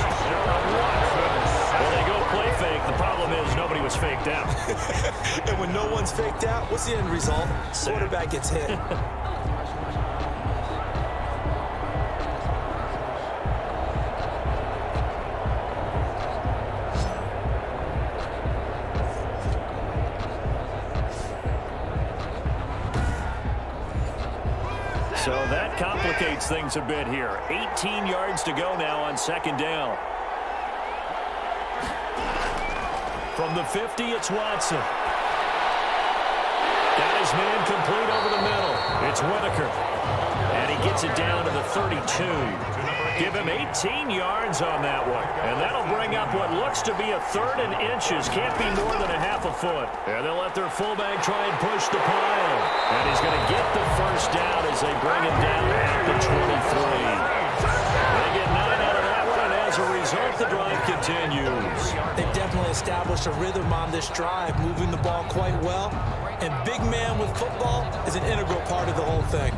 Well, they go play fake. The problem is nobody was faked out. and when no one's faked out, what's the end result? Quarterback gets hit. things a bit here. 18 yards to go now on second down. From the 50, it's Watson. Got his man complete over the middle. It's Whitaker. And he gets it down to the 32. Give him 18 yards on that one. And that'll bring up what looks to be a third and inches. Can't be more than a half a foot. And they'll let their fullback try and push the pile. And he's going to get the first down as they bring him down at the 23. They get nine out of that one, and as a result, the drive continues. They've definitely established a rhythm on this drive, moving the ball quite well. And big man with football is an integral part of the whole thing.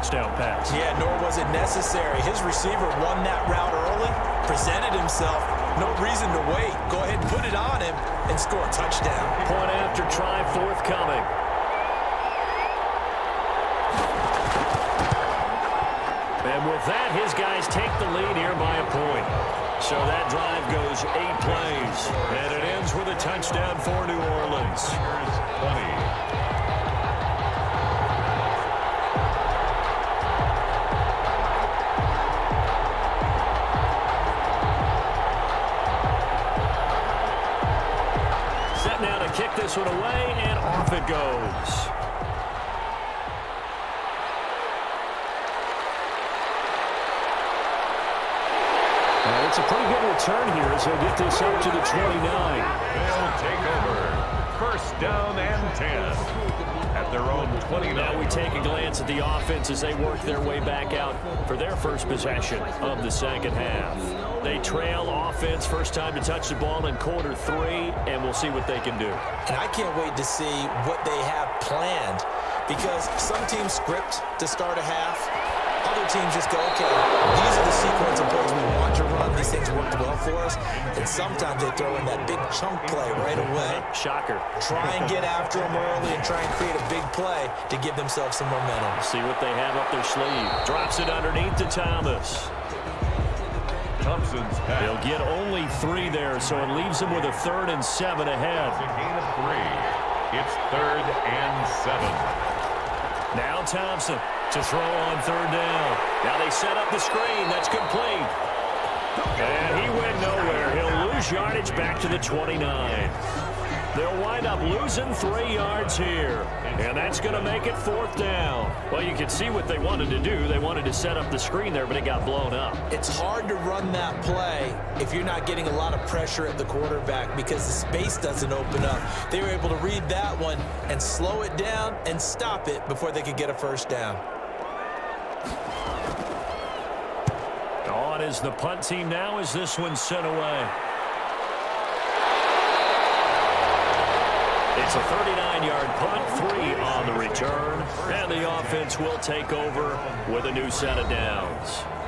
Touchdown pass. Yeah, nor was it necessary. His receiver won that route early, presented himself. No reason to wait. Go ahead and put it on him and score a touchdown. Point after try forthcoming. And with that, his guys take the lead here by a point. So that drive goes eight plays. And it ends with a touchdown for New Orleans. 20. This one away, and off it goes. It's a pretty good return here as they get this up to the 29. They'll take over. First down and 10 at their own 29. Now we take a glance at the offense as they work their way back out for their first possession of the second half. They trail offense first time to touch the ball in quarter three, and we'll see what they can do. And I can't wait to see what they have planned because some teams script to start a half. Other teams just go, okay, these are the sequence of plays we want to run. These things worked well for us. And sometimes they throw in that big chunk play right away. Shocker. Try and get after them early and try and create a big play to give themselves some momentum. See what they have up their sleeve. Drops it underneath to Thomas. Thompson's pass. They'll get only three there, so it leaves them with a third and seven ahead. A gain of three. It's third and seven. Now Thompson to throw on third down. Now they set up the screen. That's complete. And he went nowhere. He'll lose yardage back to the 29. They'll wind up losing three yards here. And that's going to make it fourth down. Well, you can see what they wanted to do. They wanted to set up the screen there, but it got blown up. It's hard to run that play if you're not getting a lot of pressure at the quarterback because the space doesn't open up. They were able to read that one and slow it down and stop it before they could get a first down. On is the punt team now as this one sent away. It's a 39-yard punt, three on the return, and the offense will take over with a new set of downs.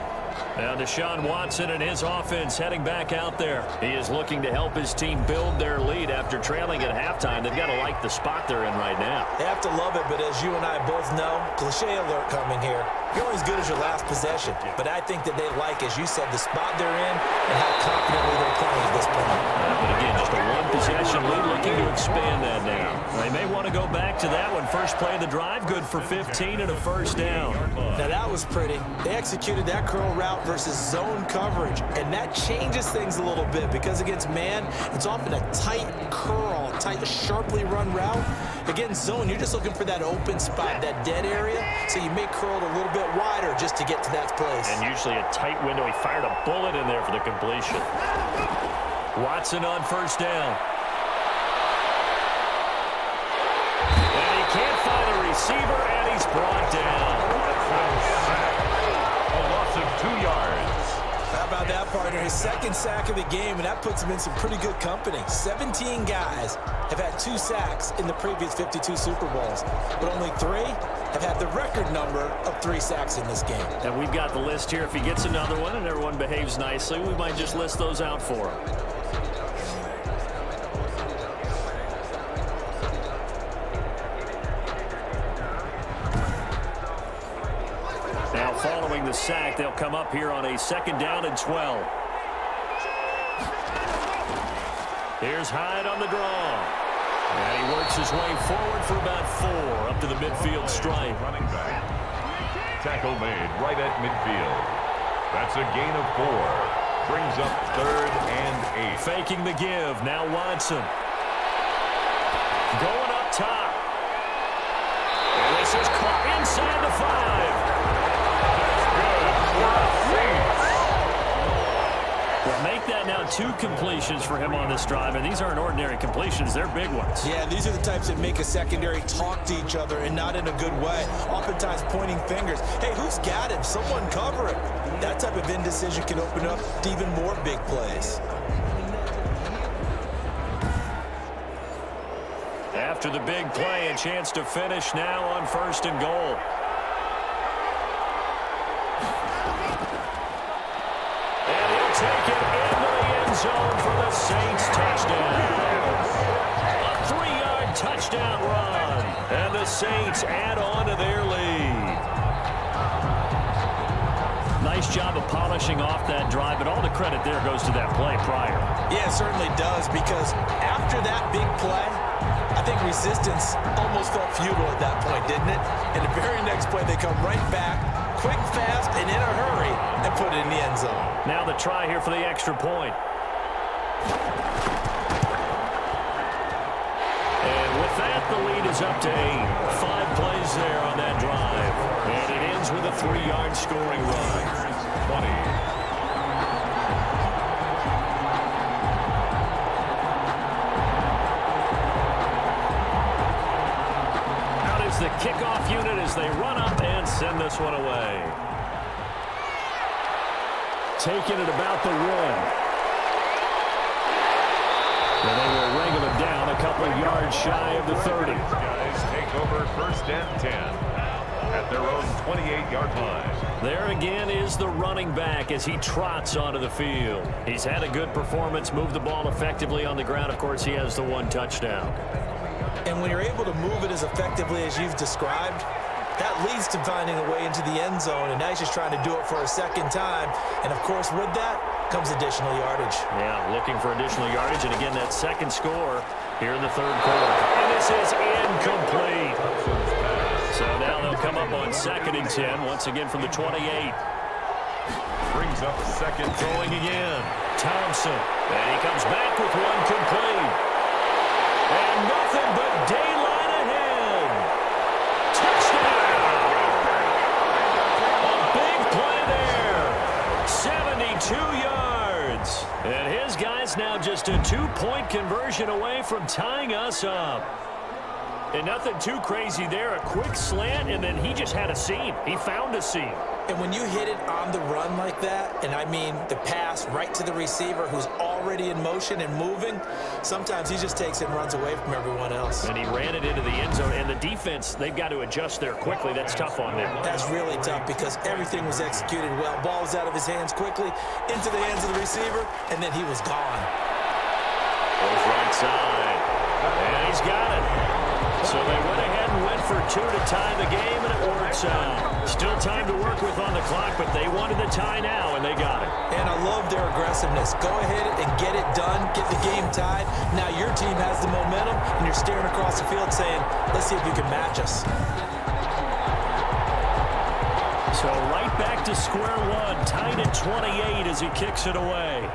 Now Deshaun Watson and his offense heading back out there. He is looking to help his team build their lead after trailing at halftime. They've got to like the spot they're in right now. They have to love it, but as you and I both know, cliche alert coming here. You're only as good as your last possession. But I think that they like, as you said, the spot they're in and how confidently they're playing at this point. Uh, but again, just a one-possession lead looking to expand that now. They may want to go back to that one. First play of the drive, good for 15 and a first down. Now that was pretty. They executed that curl route versus zone coverage, and that changes things a little bit because against man, it's often a tight curl, tight, sharply run route. Against zone, you're just looking for that open spot, that dead area, so you may curl it a little bit wider just to get to that place. And usually a tight window. He fired a bullet in there for the completion. Watson on first down. And he can't find a receiver, and he's brought down. A loss of two yards. How about that, partner? His second sack of the game, and that puts him in some pretty good company. 17 guys have had two sacks in the previous 52 Super Bowls, but only three have had the record number of three sacks in this game. And we've got the list here. If he gets another one and everyone behaves nicely, we might just list those out for him. Sack, they'll come up here on a second down and 12. Here's Hyde on the draw. And he works his way forward for about four up to the midfield stripe. Running back. Tackle made right at midfield. That's a gain of four. Brings up third and eight. Faking the give. Now Watson. Going up top. And this is caught inside the five. Now two completions for him on this drive, and these aren't ordinary completions. They're big ones. Yeah, these are the types that make a secondary talk to each other and not in a good way. Oftentimes pointing fingers. Hey, who's got him? Someone cover it. That type of indecision can open up to even more big plays. After the big play, a chance to finish now on first and goal. Saints add on to their lead. Nice job of polishing off that drive, but all the credit there goes to that play prior. Yeah, it certainly does because after that big play, I think resistance almost felt futile at that point, didn't it? And the very next play, they come right back, quick, fast, and in a hurry, and put it in the end zone. Now the try here for the extra point. Is up to eight. Five plays there on that drive. And it ends with a three-yard scoring run. 20. Out is the kickoff unit as they run up and send this one away. Taking it about the one. And they will wrangle him down a couple of yards shy of the 30. Guys take over first and 10 at their own 28-yard line. There again is the running back as he trots onto the field. He's had a good performance, moved the ball effectively on the ground. Of course, he has the one touchdown. And when you're able to move it as effectively as you've described, that leads to finding a way into the end zone, and now he's just trying to do it for a second time. And, of course, with that comes additional yardage. Yeah, looking for additional yardage. And again, that second score here in the third quarter. And this is incomplete. So now they'll come up on second and 10, once again from the 28. Brings up second. Throwing again. Thompson. And he comes back with one complete. And nothing but daylight just a two-point conversion away from tying us up. And nothing too crazy there. A quick slant, and then he just had a seam. He found a seam. And when you hit it on the run like that, and I mean the pass right to the receiver who's already in motion and moving, sometimes he just takes it and runs away from everyone else. And he ran it into the end zone. And the defense, they've got to adjust there quickly. That's tough on them. That's really tough because everything was executed well. Ball was out of his hands quickly, into the hands of the receiver, and then he was gone. Side. And he's got it. So they went ahead and went for two to tie the game, and it works out. Still time to work with on the clock, but they wanted the tie now, and they got it. And I love their aggressiveness. Go ahead and get it done, get the game tied. Now your team has the momentum, and you're staring across the field saying, let's see if you can match us. So right back to square one, tied at 28 as he kicks it away.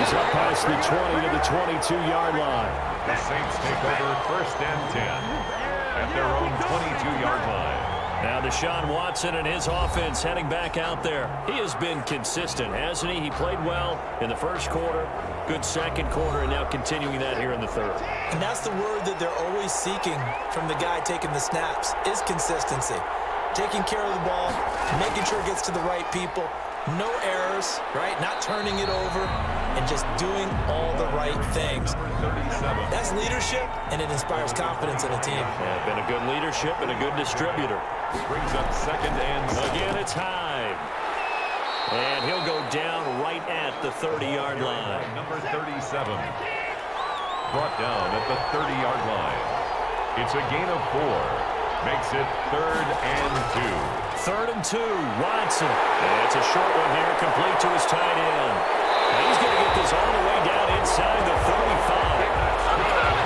He's up past the 20 to the 22-yard line. The Saints take over first and 10 at their own 22-yard line. Now Deshaun Watson and his offense heading back out there. He has been consistent, hasn't he? He played well in the first quarter, good second quarter, and now continuing that here in the third. And that's the word that they're always seeking from the guy taking the snaps, is consistency. Taking care of the ball, making sure it gets to the right people, no errors, right? Not turning it over, and just doing all the right things. That's leadership, and it inspires confidence in a team. Yeah, been a good leadership and a good distributor. Brings up second and Again, it's high. And he'll go down right at the 30-yard line. Number 37. Brought down at the 30-yard line. It's a gain of four. Makes it third and two. Third and two, Watson. And it's a short one here, complete to his tight end. He's going to get this all the way down inside the 35.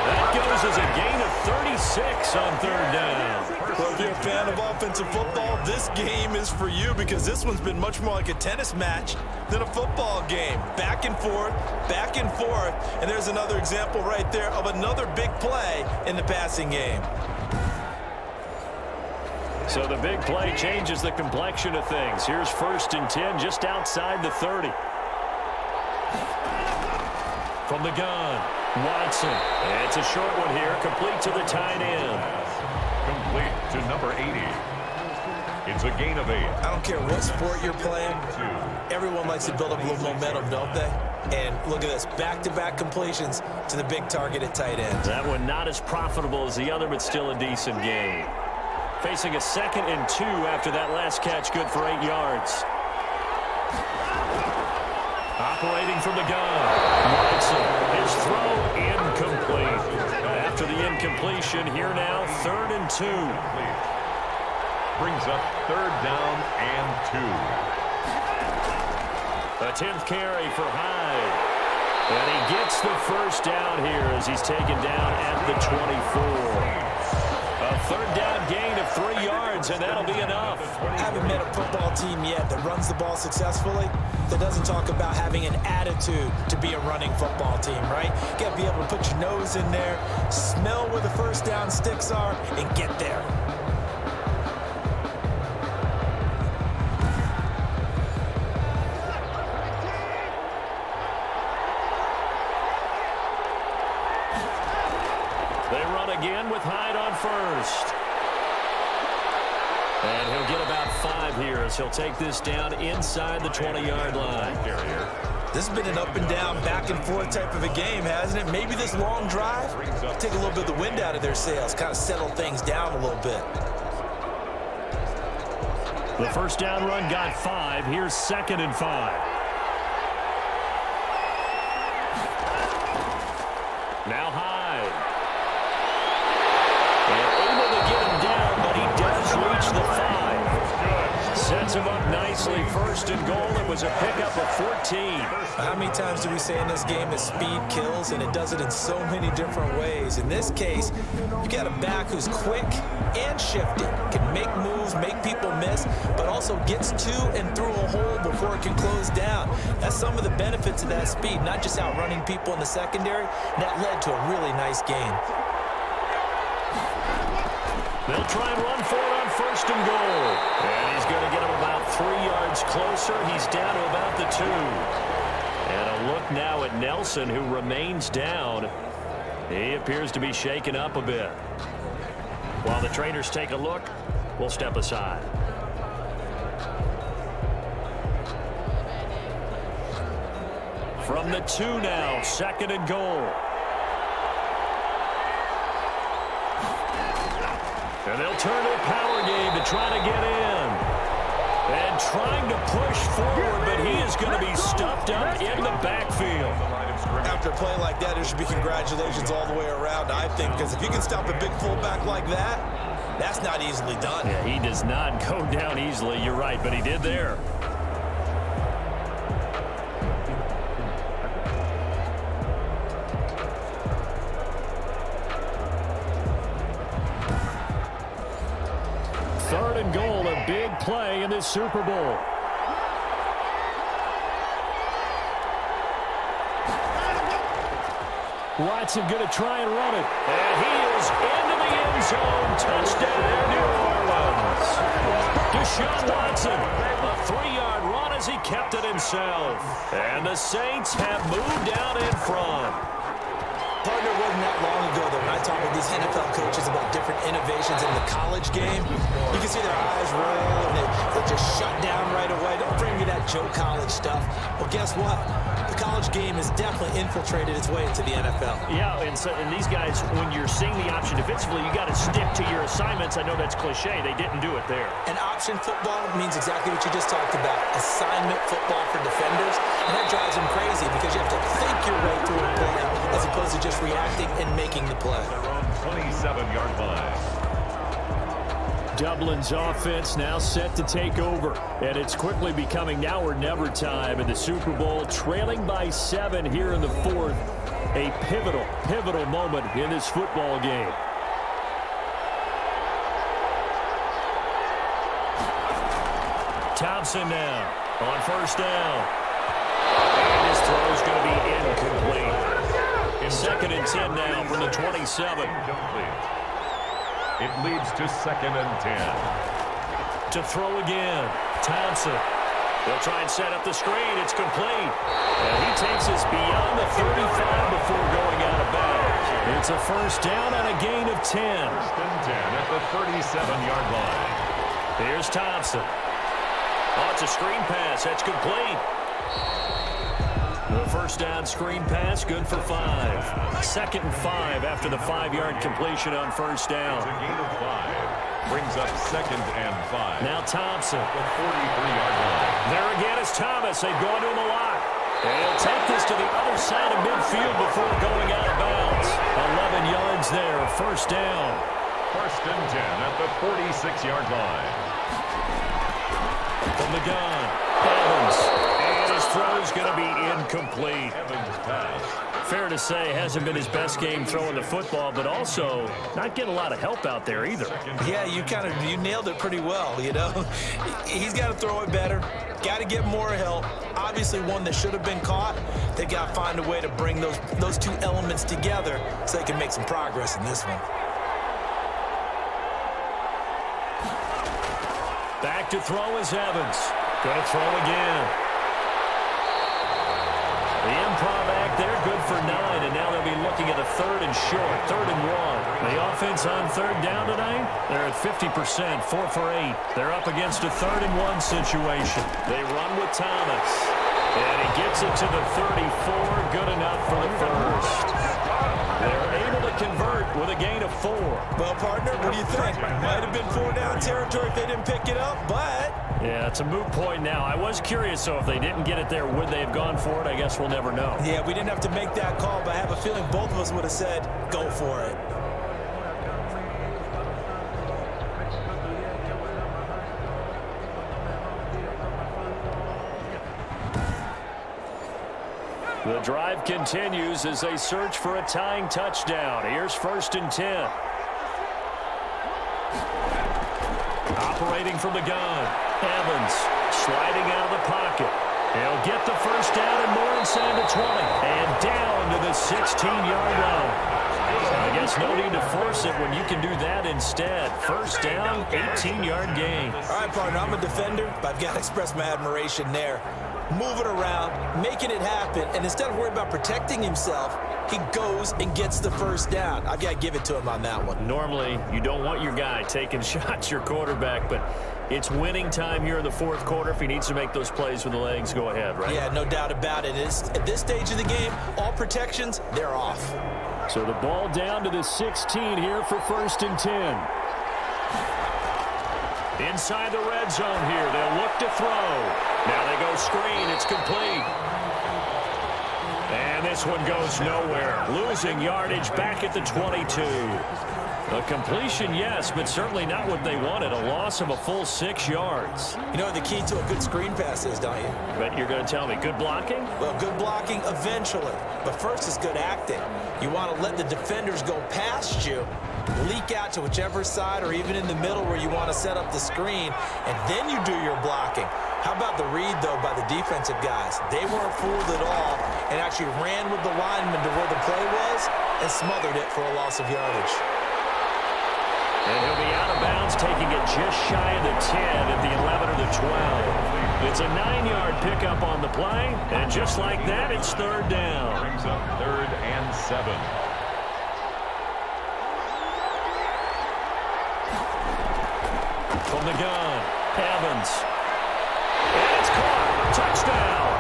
That goes as a gain of 36 on third down. Well, if you're a fan of offensive football, this game is for you because this one's been much more like a tennis match than a football game. Back and forth, back and forth, and there's another example right there of another big play in the passing game. So the big play changes the complexion of things. Here's first and 10 just outside the 30. From the gun, Watson. It's a short one here, complete to the tight end. Complete to number 80. It's a gain of eight. I don't care what sport you're playing, everyone likes to build up a little momentum, don't they? And look at this, back-to-back completions to the big target at tight end. That one not as profitable as the other, but still a decent game. Facing a second and two after that last catch, good for eight yards. Operating from the gun, Watson. His throw incomplete. After the incompletion, here now, third and two. Brings up third down and two. A 10th carry for Hyde. And he gets the first down here as he's taken down at the 24. Third down gain of three yards, and that'll be enough. I haven't met a football team yet that runs the ball successfully that doesn't talk about having an attitude to be a running football team, right? You got to be able to put your nose in there, smell where the first down sticks are, and get there. And he'll get about five here as he'll take this down inside the 20-yard line. This has been an up and down, back and forth type of a game, hasn't it? Maybe this long drive take a little bit of the wind out of their sails, kind of settle things down a little bit. The first down run got five. Here's second and five. How many times do we say in this game that speed kills, and it does it in so many different ways? In this case, you got a back who's quick and shifty, can make moves, make people miss, but also gets to and through a hole before it can close down. That's some of the benefits of that speed, not just outrunning people in the secondary. That led to a really nice game. They'll try and run for it on first and goal. And he's going to get him about three yards closer. He's down to about the two. And a look now at Nelson, who remains down. He appears to be shaken up a bit. While the trainers take a look, we'll step aside. From the two now, second and goal. And they'll turn to a power game to try to get in. And trying to push forward, but he is going to be stuffed up in the backfield. Line of scrimmage. After a play like that, there should be congratulations all the way around, I think, because if you can stop a big fullback like that, that's not easily done. Yeah, he does not go down easily. You're right, but he did there. Super Bowl. Watson going to try and run it. And he is into the end zone. Touchdown, New Orleans. Deshaun Watson, a three-yard run as he kept it himself. And the Saints have moved out in front. Long ago that when I talk with these NFL coaches about different innovations in the college game, you can see their eyes roll and they, they just shut down right away. Don't bring me that Joe College stuff. Well, guess what? The college game has definitely infiltrated its way into the NFL. Yeah, and, so, and these guys, when you're seeing the option defensively, you got to stick to your assignments. I know that's cliche. They didn't do it there. And option football means exactly what you just talked about, assignment football for defenders. And that drives them crazy because you have to think your way through a play as opposed to just reacting and making the play. Their own 27-yard line. Dublin's offense now set to take over. And it's quickly becoming now or never time in the Super Bowl, trailing by seven here in the fourth. A pivotal, pivotal moment in this football game. Thompson now on first down. And his throw is going to be incomplete. Second and 10 now from the 27. It leads to second and 10. to throw again. Thompson. They'll try and set up the screen. It's complete. And he takes us beyond the 35 before going out of bounds. It's a first down and a gain of 10. First and 10 at the 37-yard line. Here's Thompson. Oh, it's a screen pass. That's complete. The first down screen pass, good for five. Second and five after the five-yard completion on first down. a gain of five. Brings up second and five. Now Thompson. the 43-yard line. There again is Thomas. They've gone to him a lot. And he'll take this to the other side of midfield before going out of bounds. 11 yards there, first down. First and 10 at the 46-yard line. From the gun, Evans. And his throw's going to be incomplete. Fair to say, hasn't been his best game throwing the football, but also not getting a lot of help out there either. Yeah, you kind of you nailed it pretty well, you know. He's got to throw it better. Got to get more help. Obviously, one that should have been caught. They got to find a way to bring those those two elements together so they can make some progress in this one. Back to throw is Evans. Going to throw again. The improv act there, good for nine, and now they'll be looking at a third and short, third and one. The offense on third down tonight, they're at 50%, four for eight. They're up against a third and one situation. They run with Thomas, and he gets it to the 34, good enough for the first. They're able to convert with a gain of four. Well, partner, what do you think? Might have been four down territory if they didn't pick it up, but Yeah, it's a moot point now. I was curious, so if they didn't get it there, would they have gone for it? I guess we'll never know. yeah, we didn't have to make that call. But I have a feeling both of us would have said, "Go for it." The drive continues as they search for a tying touchdown. Here's first and 10. Operating from the gun. Evans sliding out of the pocket. He'll get the first down and more inside the 20. And down to the 16-yard line. I guess no need to force it when you can do that instead. First down, 18-yard gain. All right, partner, I'm a defender, but I've got to express my admiration there. Moving around, making it happen, and instead of worrying about protecting himself, he goes and gets the first down. I've got to give it to him on that one. Normally, you don't want your guy taking shots, your quarterback, but it's winning time here in the fourth quarter. If he needs to make those plays with the legs, go ahead, right? Yeah, no doubt about it. It's, at this stage of the game, all protections, they're off. So the ball down to the 16 here for first and 10. Inside the red zone here. They'll look to throw. Now they go screen. It's complete. And this one goes nowhere. Losing yardage back at the 22. A completion, yes, but certainly not what they wanted. A loss of a full six yards. You know what the key to a good screen pass is, don't you? But you're going to tell me, good blocking? Well, good blocking eventually, but first is good acting. You want to let the defenders go past you, leak out to whichever side or even in the middle where you want to set up the screen, and then you do your blocking. How about the read, though, by the defensive guys? They weren't fooled at all and actually ran with the lineman to where the play was and smothered it for a loss of yardage. And he'll be out of bounds, taking it just shy of the 10 at the 11 or the 12. It's a nine-yard pickup on the play, and just like that, it's third down. Brings up third and seven. From the gun, Evans. And it's caught. Touchdown. Touchdown.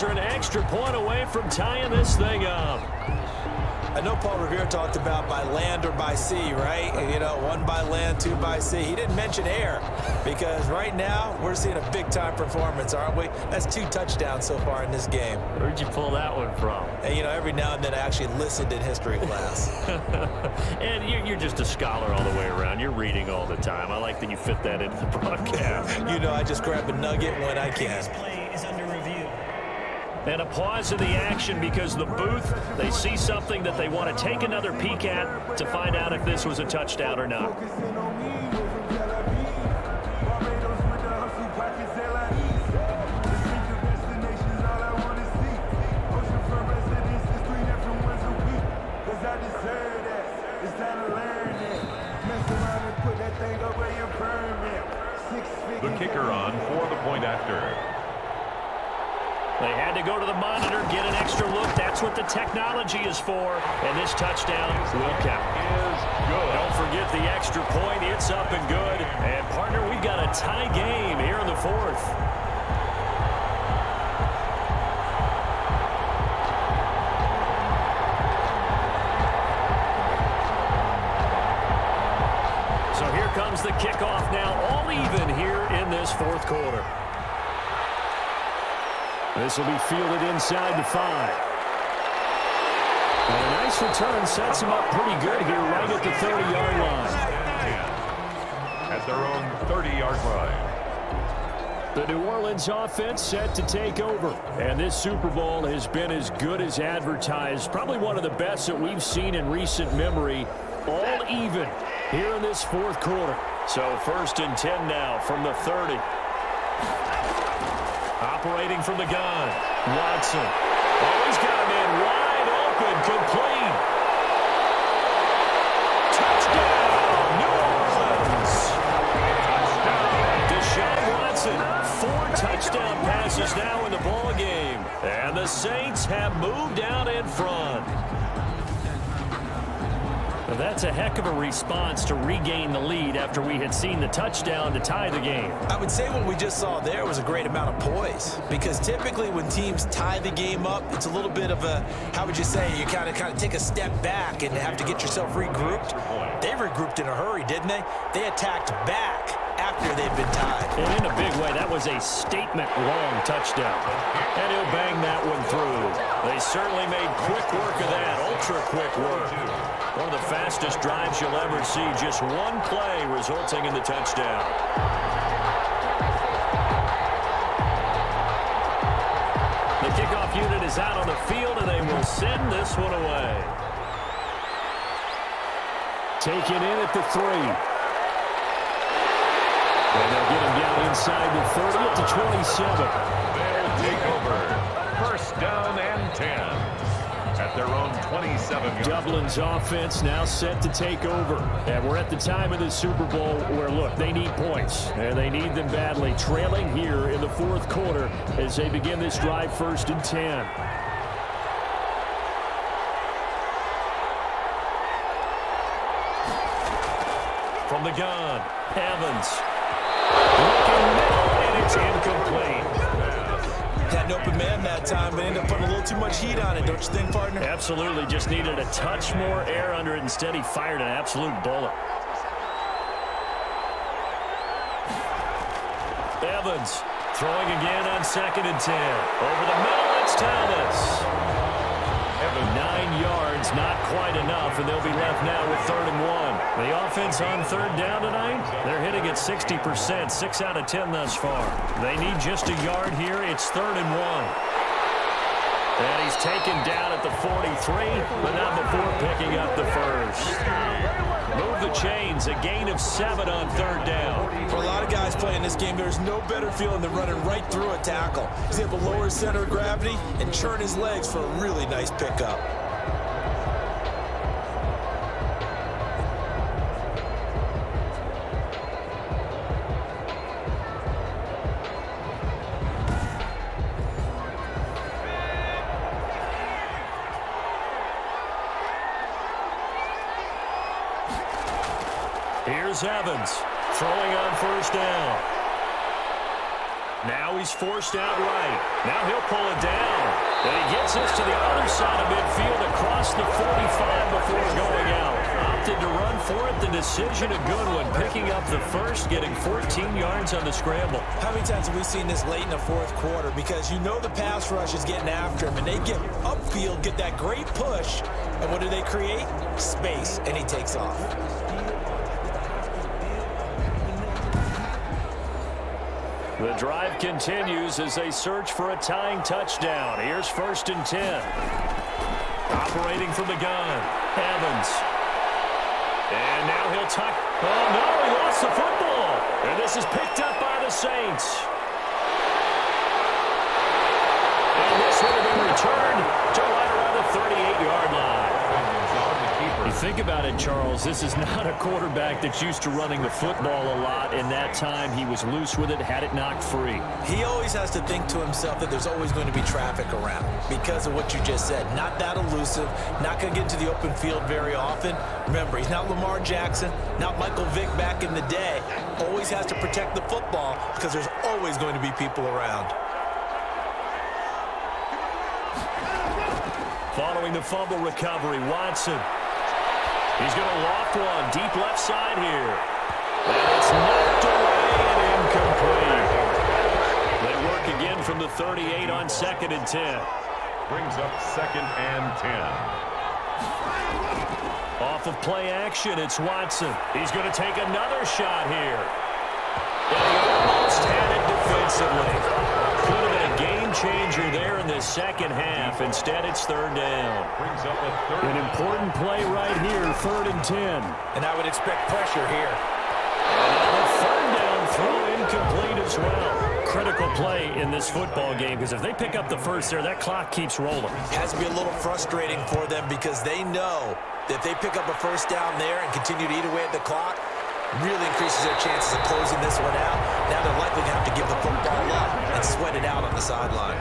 Are an extra point away from tying this thing up. I know Paul Revere talked about by land or by sea, right? You know, one by land, two by sea. He didn't mention air because right now we're seeing a big-time performance, aren't we? That's two touchdowns so far in this game. Where'd you pull that one from? And, you know, every now and then I actually listened in history class. and you're, you're just a scholar all the way around. You're reading all the time. I like that you fit that into the broadcast. you know, I just grab a nugget when I can. And a pause in the action because the booth, they see something that they want to take another peek at to find out if this was a touchdown or not. The kicker on for the point after. They had to go to the monitor, get an extra look. That's what the technology is for. And this touchdown will count. Is good. Don't forget the extra point. It's up and good. And, partner, we've got a tie game here in the fourth. This will be fielded inside the five. And a nice return sets him up pretty good here right at the 30-yard line. At their own 30-yard line. The New Orleans offense set to take over. And this Super Bowl has been as good as advertised. Probably one of the best that we've seen in recent memory. All even here in this fourth quarter. So first and 10 now from the 30. Operating from the gun. Watson. Oh, he's got a man wide open. Complete. Touchdown, New Orleans. Touchdown! Deshaun Watson, four touchdown passes now in the ball game. And the Saints have moved out in front. Well, that's a heck of a response to regain the lead after we had seen the touchdown to tie the game. I would say what we just saw there was a great amount of poise because typically when teams tie the game up, it's a little bit of a, how would you say, you kind of kind of take a step back and have to get yourself regrouped. They regrouped in a hurry, didn't they? They attacked back they'd been tied. And in a big way, that was a statement long touchdown. And he'll bang that one through. They certainly made quick work of that, ultra quick work. One of the fastest drives you'll ever see. Just one play resulting in the touchdown. The kickoff unit is out on the field, and they will send this one away. Taken in at the three. And they'll get him down inside the 30 at the 27. They'll take over. First down and 10. At their own 27 Dublin's offense now set to take over. And we're at the time of the Super Bowl where, look, they need points. And they need them badly. Trailing here in the fourth quarter as they begin this drive first and 10. From the gun, Evans. On it, don't you think, partner? Absolutely, just needed a touch more air under it. Instead, he fired an absolute bullet. Evans throwing again on second and 10. Over the middle, it's Thomas. Nine yards, not quite enough, and they'll be left now with third and one. The offense on third down tonight, they're hitting at 60%, six out of 10 thus far. They need just a yard here. It's third and one. And he's taken down at the 43, but not before picking up the first. Move the chains, a gain of seven on third down. For a lot of guys playing this game, there's no better feeling than running right through a tackle. He's able to lower his center of gravity and churn his legs for a really nice pickup. Here's Evans throwing on first down. Now he's forced out right. Now he'll pull it down. And he gets this to the other side of midfield across the 45 before going out. Opted to run for it. The decision a good one. Picking up the first, getting 14 yards on the scramble. How many times have we seen this late in the fourth quarter? Because you know the pass rush is getting after him, and they get upfield, get that great push, and what do they create? Space, and he takes off. The drive continues as they search for a tying touchdown. Here's first and 10. Operating from the gun, Evans. And now he'll tuck. Oh, no, he lost the football. And this is picked up by the Saints. And this would have been returned to right around the 38-yard line. You think about it, Charles, this is not a quarterback that's used to running the football a lot. In that time, he was loose with it, had it knocked free. He always has to think to himself that there's always going to be traffic around because of what you just said. Not that elusive, not going to get into the open field very often. Remember, he's not Lamar Jackson, not Michael Vick back in the day. Always has to protect the football because there's always going to be people around. Following the fumble recovery, Watson. He's going to loft one deep left side here. And it's knocked away and incomplete. They work again from the 38 on second and 10. Brings up second and 10. Off of play action, it's Watson. He's going to take another shot here. And he almost had it defensively. Could have been a game changer there in the second half. Instead, it's third down. Brings up a third. An important play right here, third and 10. And I would expect pressure here. And a third down throw incomplete as well. Critical play in this football game because if they pick up the first there, that clock keeps rolling. It has to be a little frustrating for them because they know that if they pick up a first down there and continue to eat away at the clock, really increases their chances of closing this one out. Now they're likely going to have to give the football up and sweat it out on the sideline.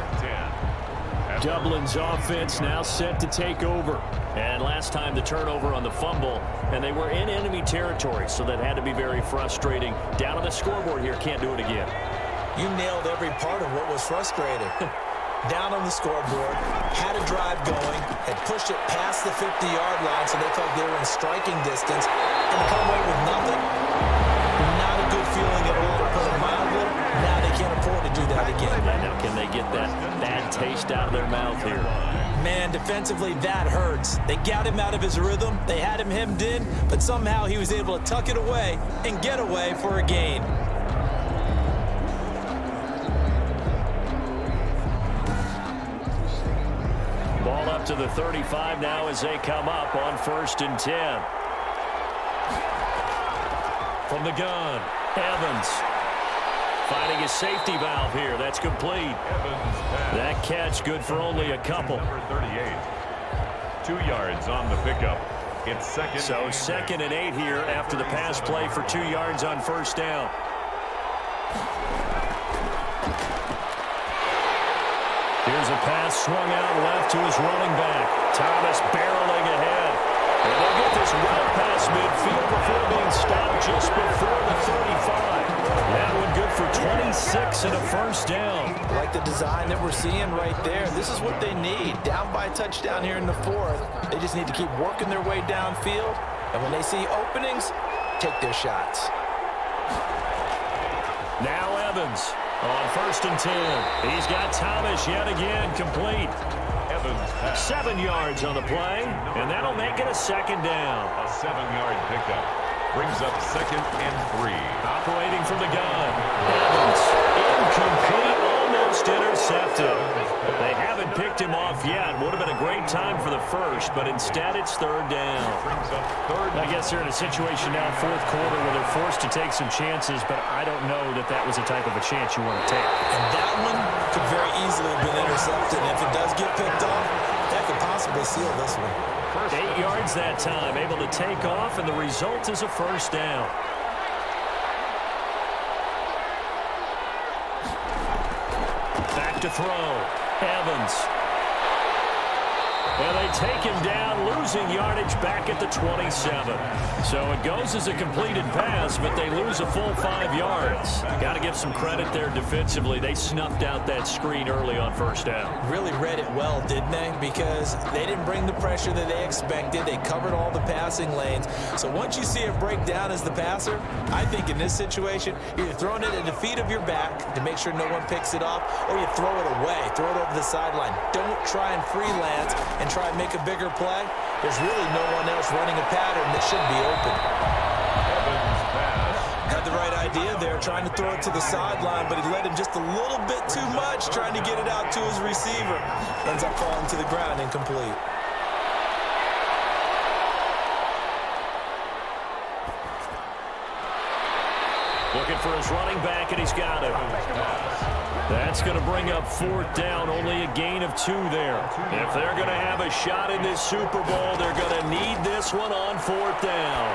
Dublin's offense now set to take over. And last time the turnover on the fumble, and they were in enemy territory, so that had to be very frustrating. Down on the scoreboard here, can't do it again. You nailed every part of what was frustrating. Down on the scoreboard, had a drive going, had pushed it past the 50-yard line so they felt they were in striking distance, and come away with nothing, do that again. And now can they get that bad taste out of their mouth here? Man, defensively, that hurts. They got him out of his rhythm. They had him hemmed in, but somehow he was able to tuck it away and get away for a gain. Ball up to the 35 now as they come up on first and 10. From the gun, Evans. Finding his safety valve here. That's complete. That catch good for only a couple. Number 38. Two yards on the pickup. It's second. So second and eight here after the pass play for two yards on first down. Here's a pass swung out left to his running back. Thomas barreling ahead. And they'll get this well past midfield before being stopped just before the 35. 26 and a first down. Like the design that we're seeing right there. This is what they need. Down by a touchdown here in the fourth. They just need to keep working their way downfield. And when they see openings, take their shots. Now Evans on first and 10. He's got Thomas yet again complete. Evans. Seven yards on the play, and that'll make it a second down. A seven-yard pickup. Brings up second and three. Operating from the gun. Evans, incomplete, almost intercepted. They haven't picked him off yet. Would have been a great time for the first, but instead it's third down. Third. I guess they're in a situation now, fourth quarter, where they're forced to take some chances, but I don't know that that was the type of a chance you want to take. And that one could very easily have been intercepted. And if it does get picked off, possibly seal this one. Eight yards that time, able to take off, and the result is a first down. Back to throw. Evans. And they take him down, losing yardage back at the 27. So it goes as a completed pass, but they lose a full five yards. Got to give some credit there defensively. They snuffed out that screen early on first down. Really read it well, didn't they? Because they didn't bring the pressure that they expected. They covered all the passing lanes. So once you see it break down as the passer, I think in this situation, you're throwing it at the feet of your back to make sure no one picks it off, or you throw it away, throw it over the sideline. Don't try and freelance and try and make a bigger play. There's really no one else running a pattern that should be open. Had the right idea there, trying to throw it to the sideline, but he led him just a little bit too much, trying to get it out to his receiver. Ends up falling to the ground incomplete. Looking for his running back, and he's got it. That's going to bring up fourth down, only a gain of two there. If they're going to have a shot in this Super Bowl, they're going to need this one on fourth down.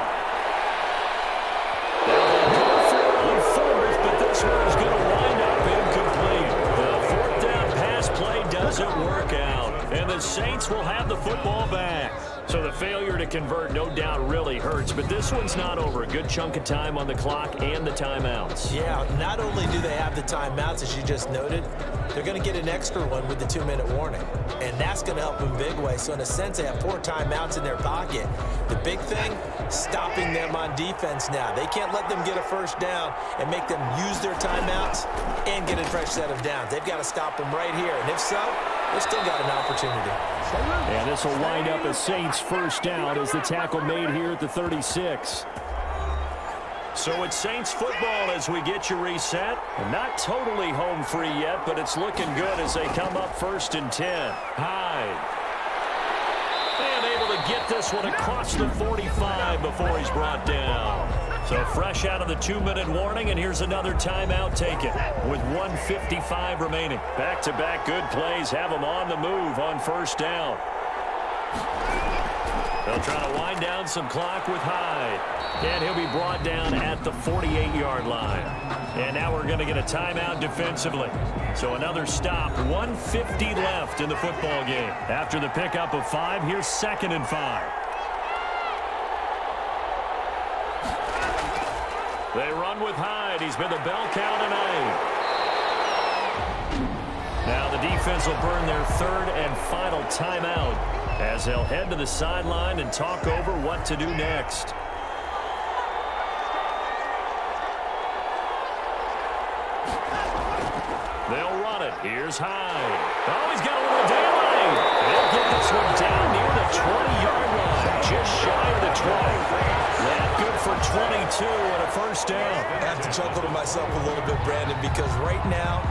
On fourth, but this one is going to wind up incomplete. The fourth down pass play doesn't work out, and the Saints will have the football back. So the failure to convert no doubt really hurts, but this one's not over. A good chunk of time on the clock and the timeouts. Yeah, not only do they have the timeouts, as you just noted, they're going to get an extra one with the two-minute warning. And that's going to help them big way. So in a sense, they have four timeouts in their pocket. The big thing, stopping them on defense now. They can't let them get a first down and make them use their timeouts and get a fresh set of downs. They've got to stop them right here. And if so, they've still got an opportunity. And this will wind up a Saints first down as the tackle made here at the 36. So it's Saints football as we get you reset. And Not totally home free yet, but it's looking good as they come up first and 10. Hyde. And able to get this one across the 45 before he's brought down. So fresh out of the two-minute warning, and here's another timeout taken with 155 remaining. Back-to-back good plays have them on the move on first down. They'll try to wind down some clock with Hyde. And he'll be brought down at the 48-yard line. And now we're going to get a timeout defensively. So another stop, 150 left in the football game. After the pickup of five, here's second and five. They run with Hyde. He's been the bell cow tonight. Now the defense will burn their third and final timeout as they'll head to the sideline and talk over what to do next. They'll run it. Here's Hyde. Oh, he's got a little daylight. They'll get this one down near the 20-yard line, just shy of the 20. For 22 and a first down. I have to chuckle to myself a little bit, Brandon, because right now,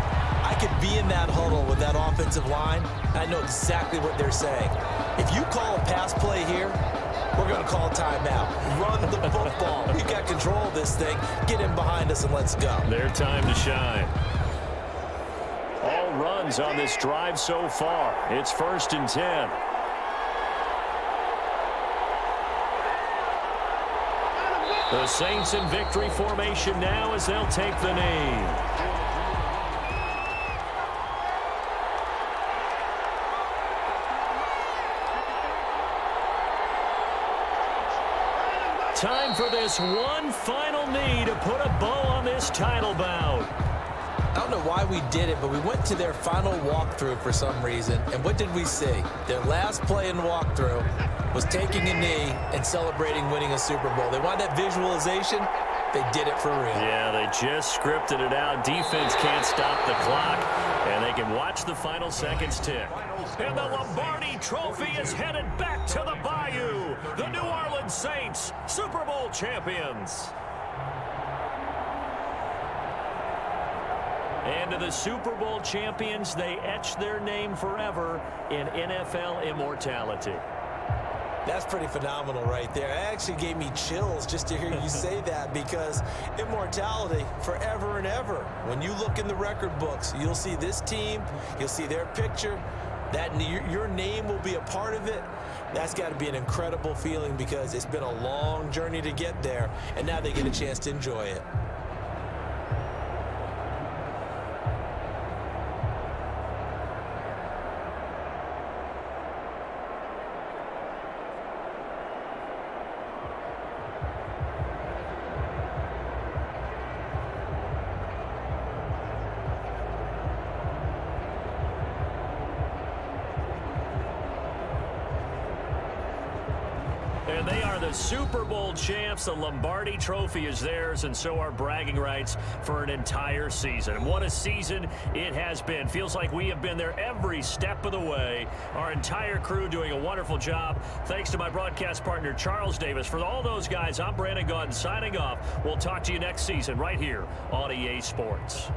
I could be in that huddle with that offensive line. I know exactly what they're saying. If you call a pass play here, we're going to call timeout. Run the football. We've got control of this thing. Get in behind us and let's go. Their time to shine. All runs on this drive so far. It's first and 10. The Saints in victory formation now as they'll take the knee. Time for this one final knee to put a bow on this title bout. I don't know why we did it, but we went to their final walkthrough for some reason. And what did we see? Their last play in walkthrough was taking a knee and celebrating winning a Super Bowl. They wanted that visualization. They did it for real. Yeah, they just scripted it out. Defense can't stop the clock, and they can watch the final seconds tick. And the Lombardi Trophy is headed back to the Bayou. The New Orleans Saints, Super Bowl champions. And to the Super Bowl champions, they etch their name forever in NFL immortality. That's pretty phenomenal right there. It actually gave me chills just to hear you say that because immortality forever and ever. When you look in the record books, you'll see this team, you'll see their picture, that your name will be a part of it. That's got to be an incredible feeling because it's been a long journey to get there, and now they get a chance to enjoy it. And they are the Super Bowl champs. The Lombardi Trophy is theirs, and so are bragging rights for an entire season. And what a season it has been. Feels like we have been there every step of the way. Our entire crew doing a wonderful job. Thanks to my broadcast partner, Charles Davis. For all those guys, I'm Brandon Gaudin signing off. We'll talk to you next season right here on EA Sports.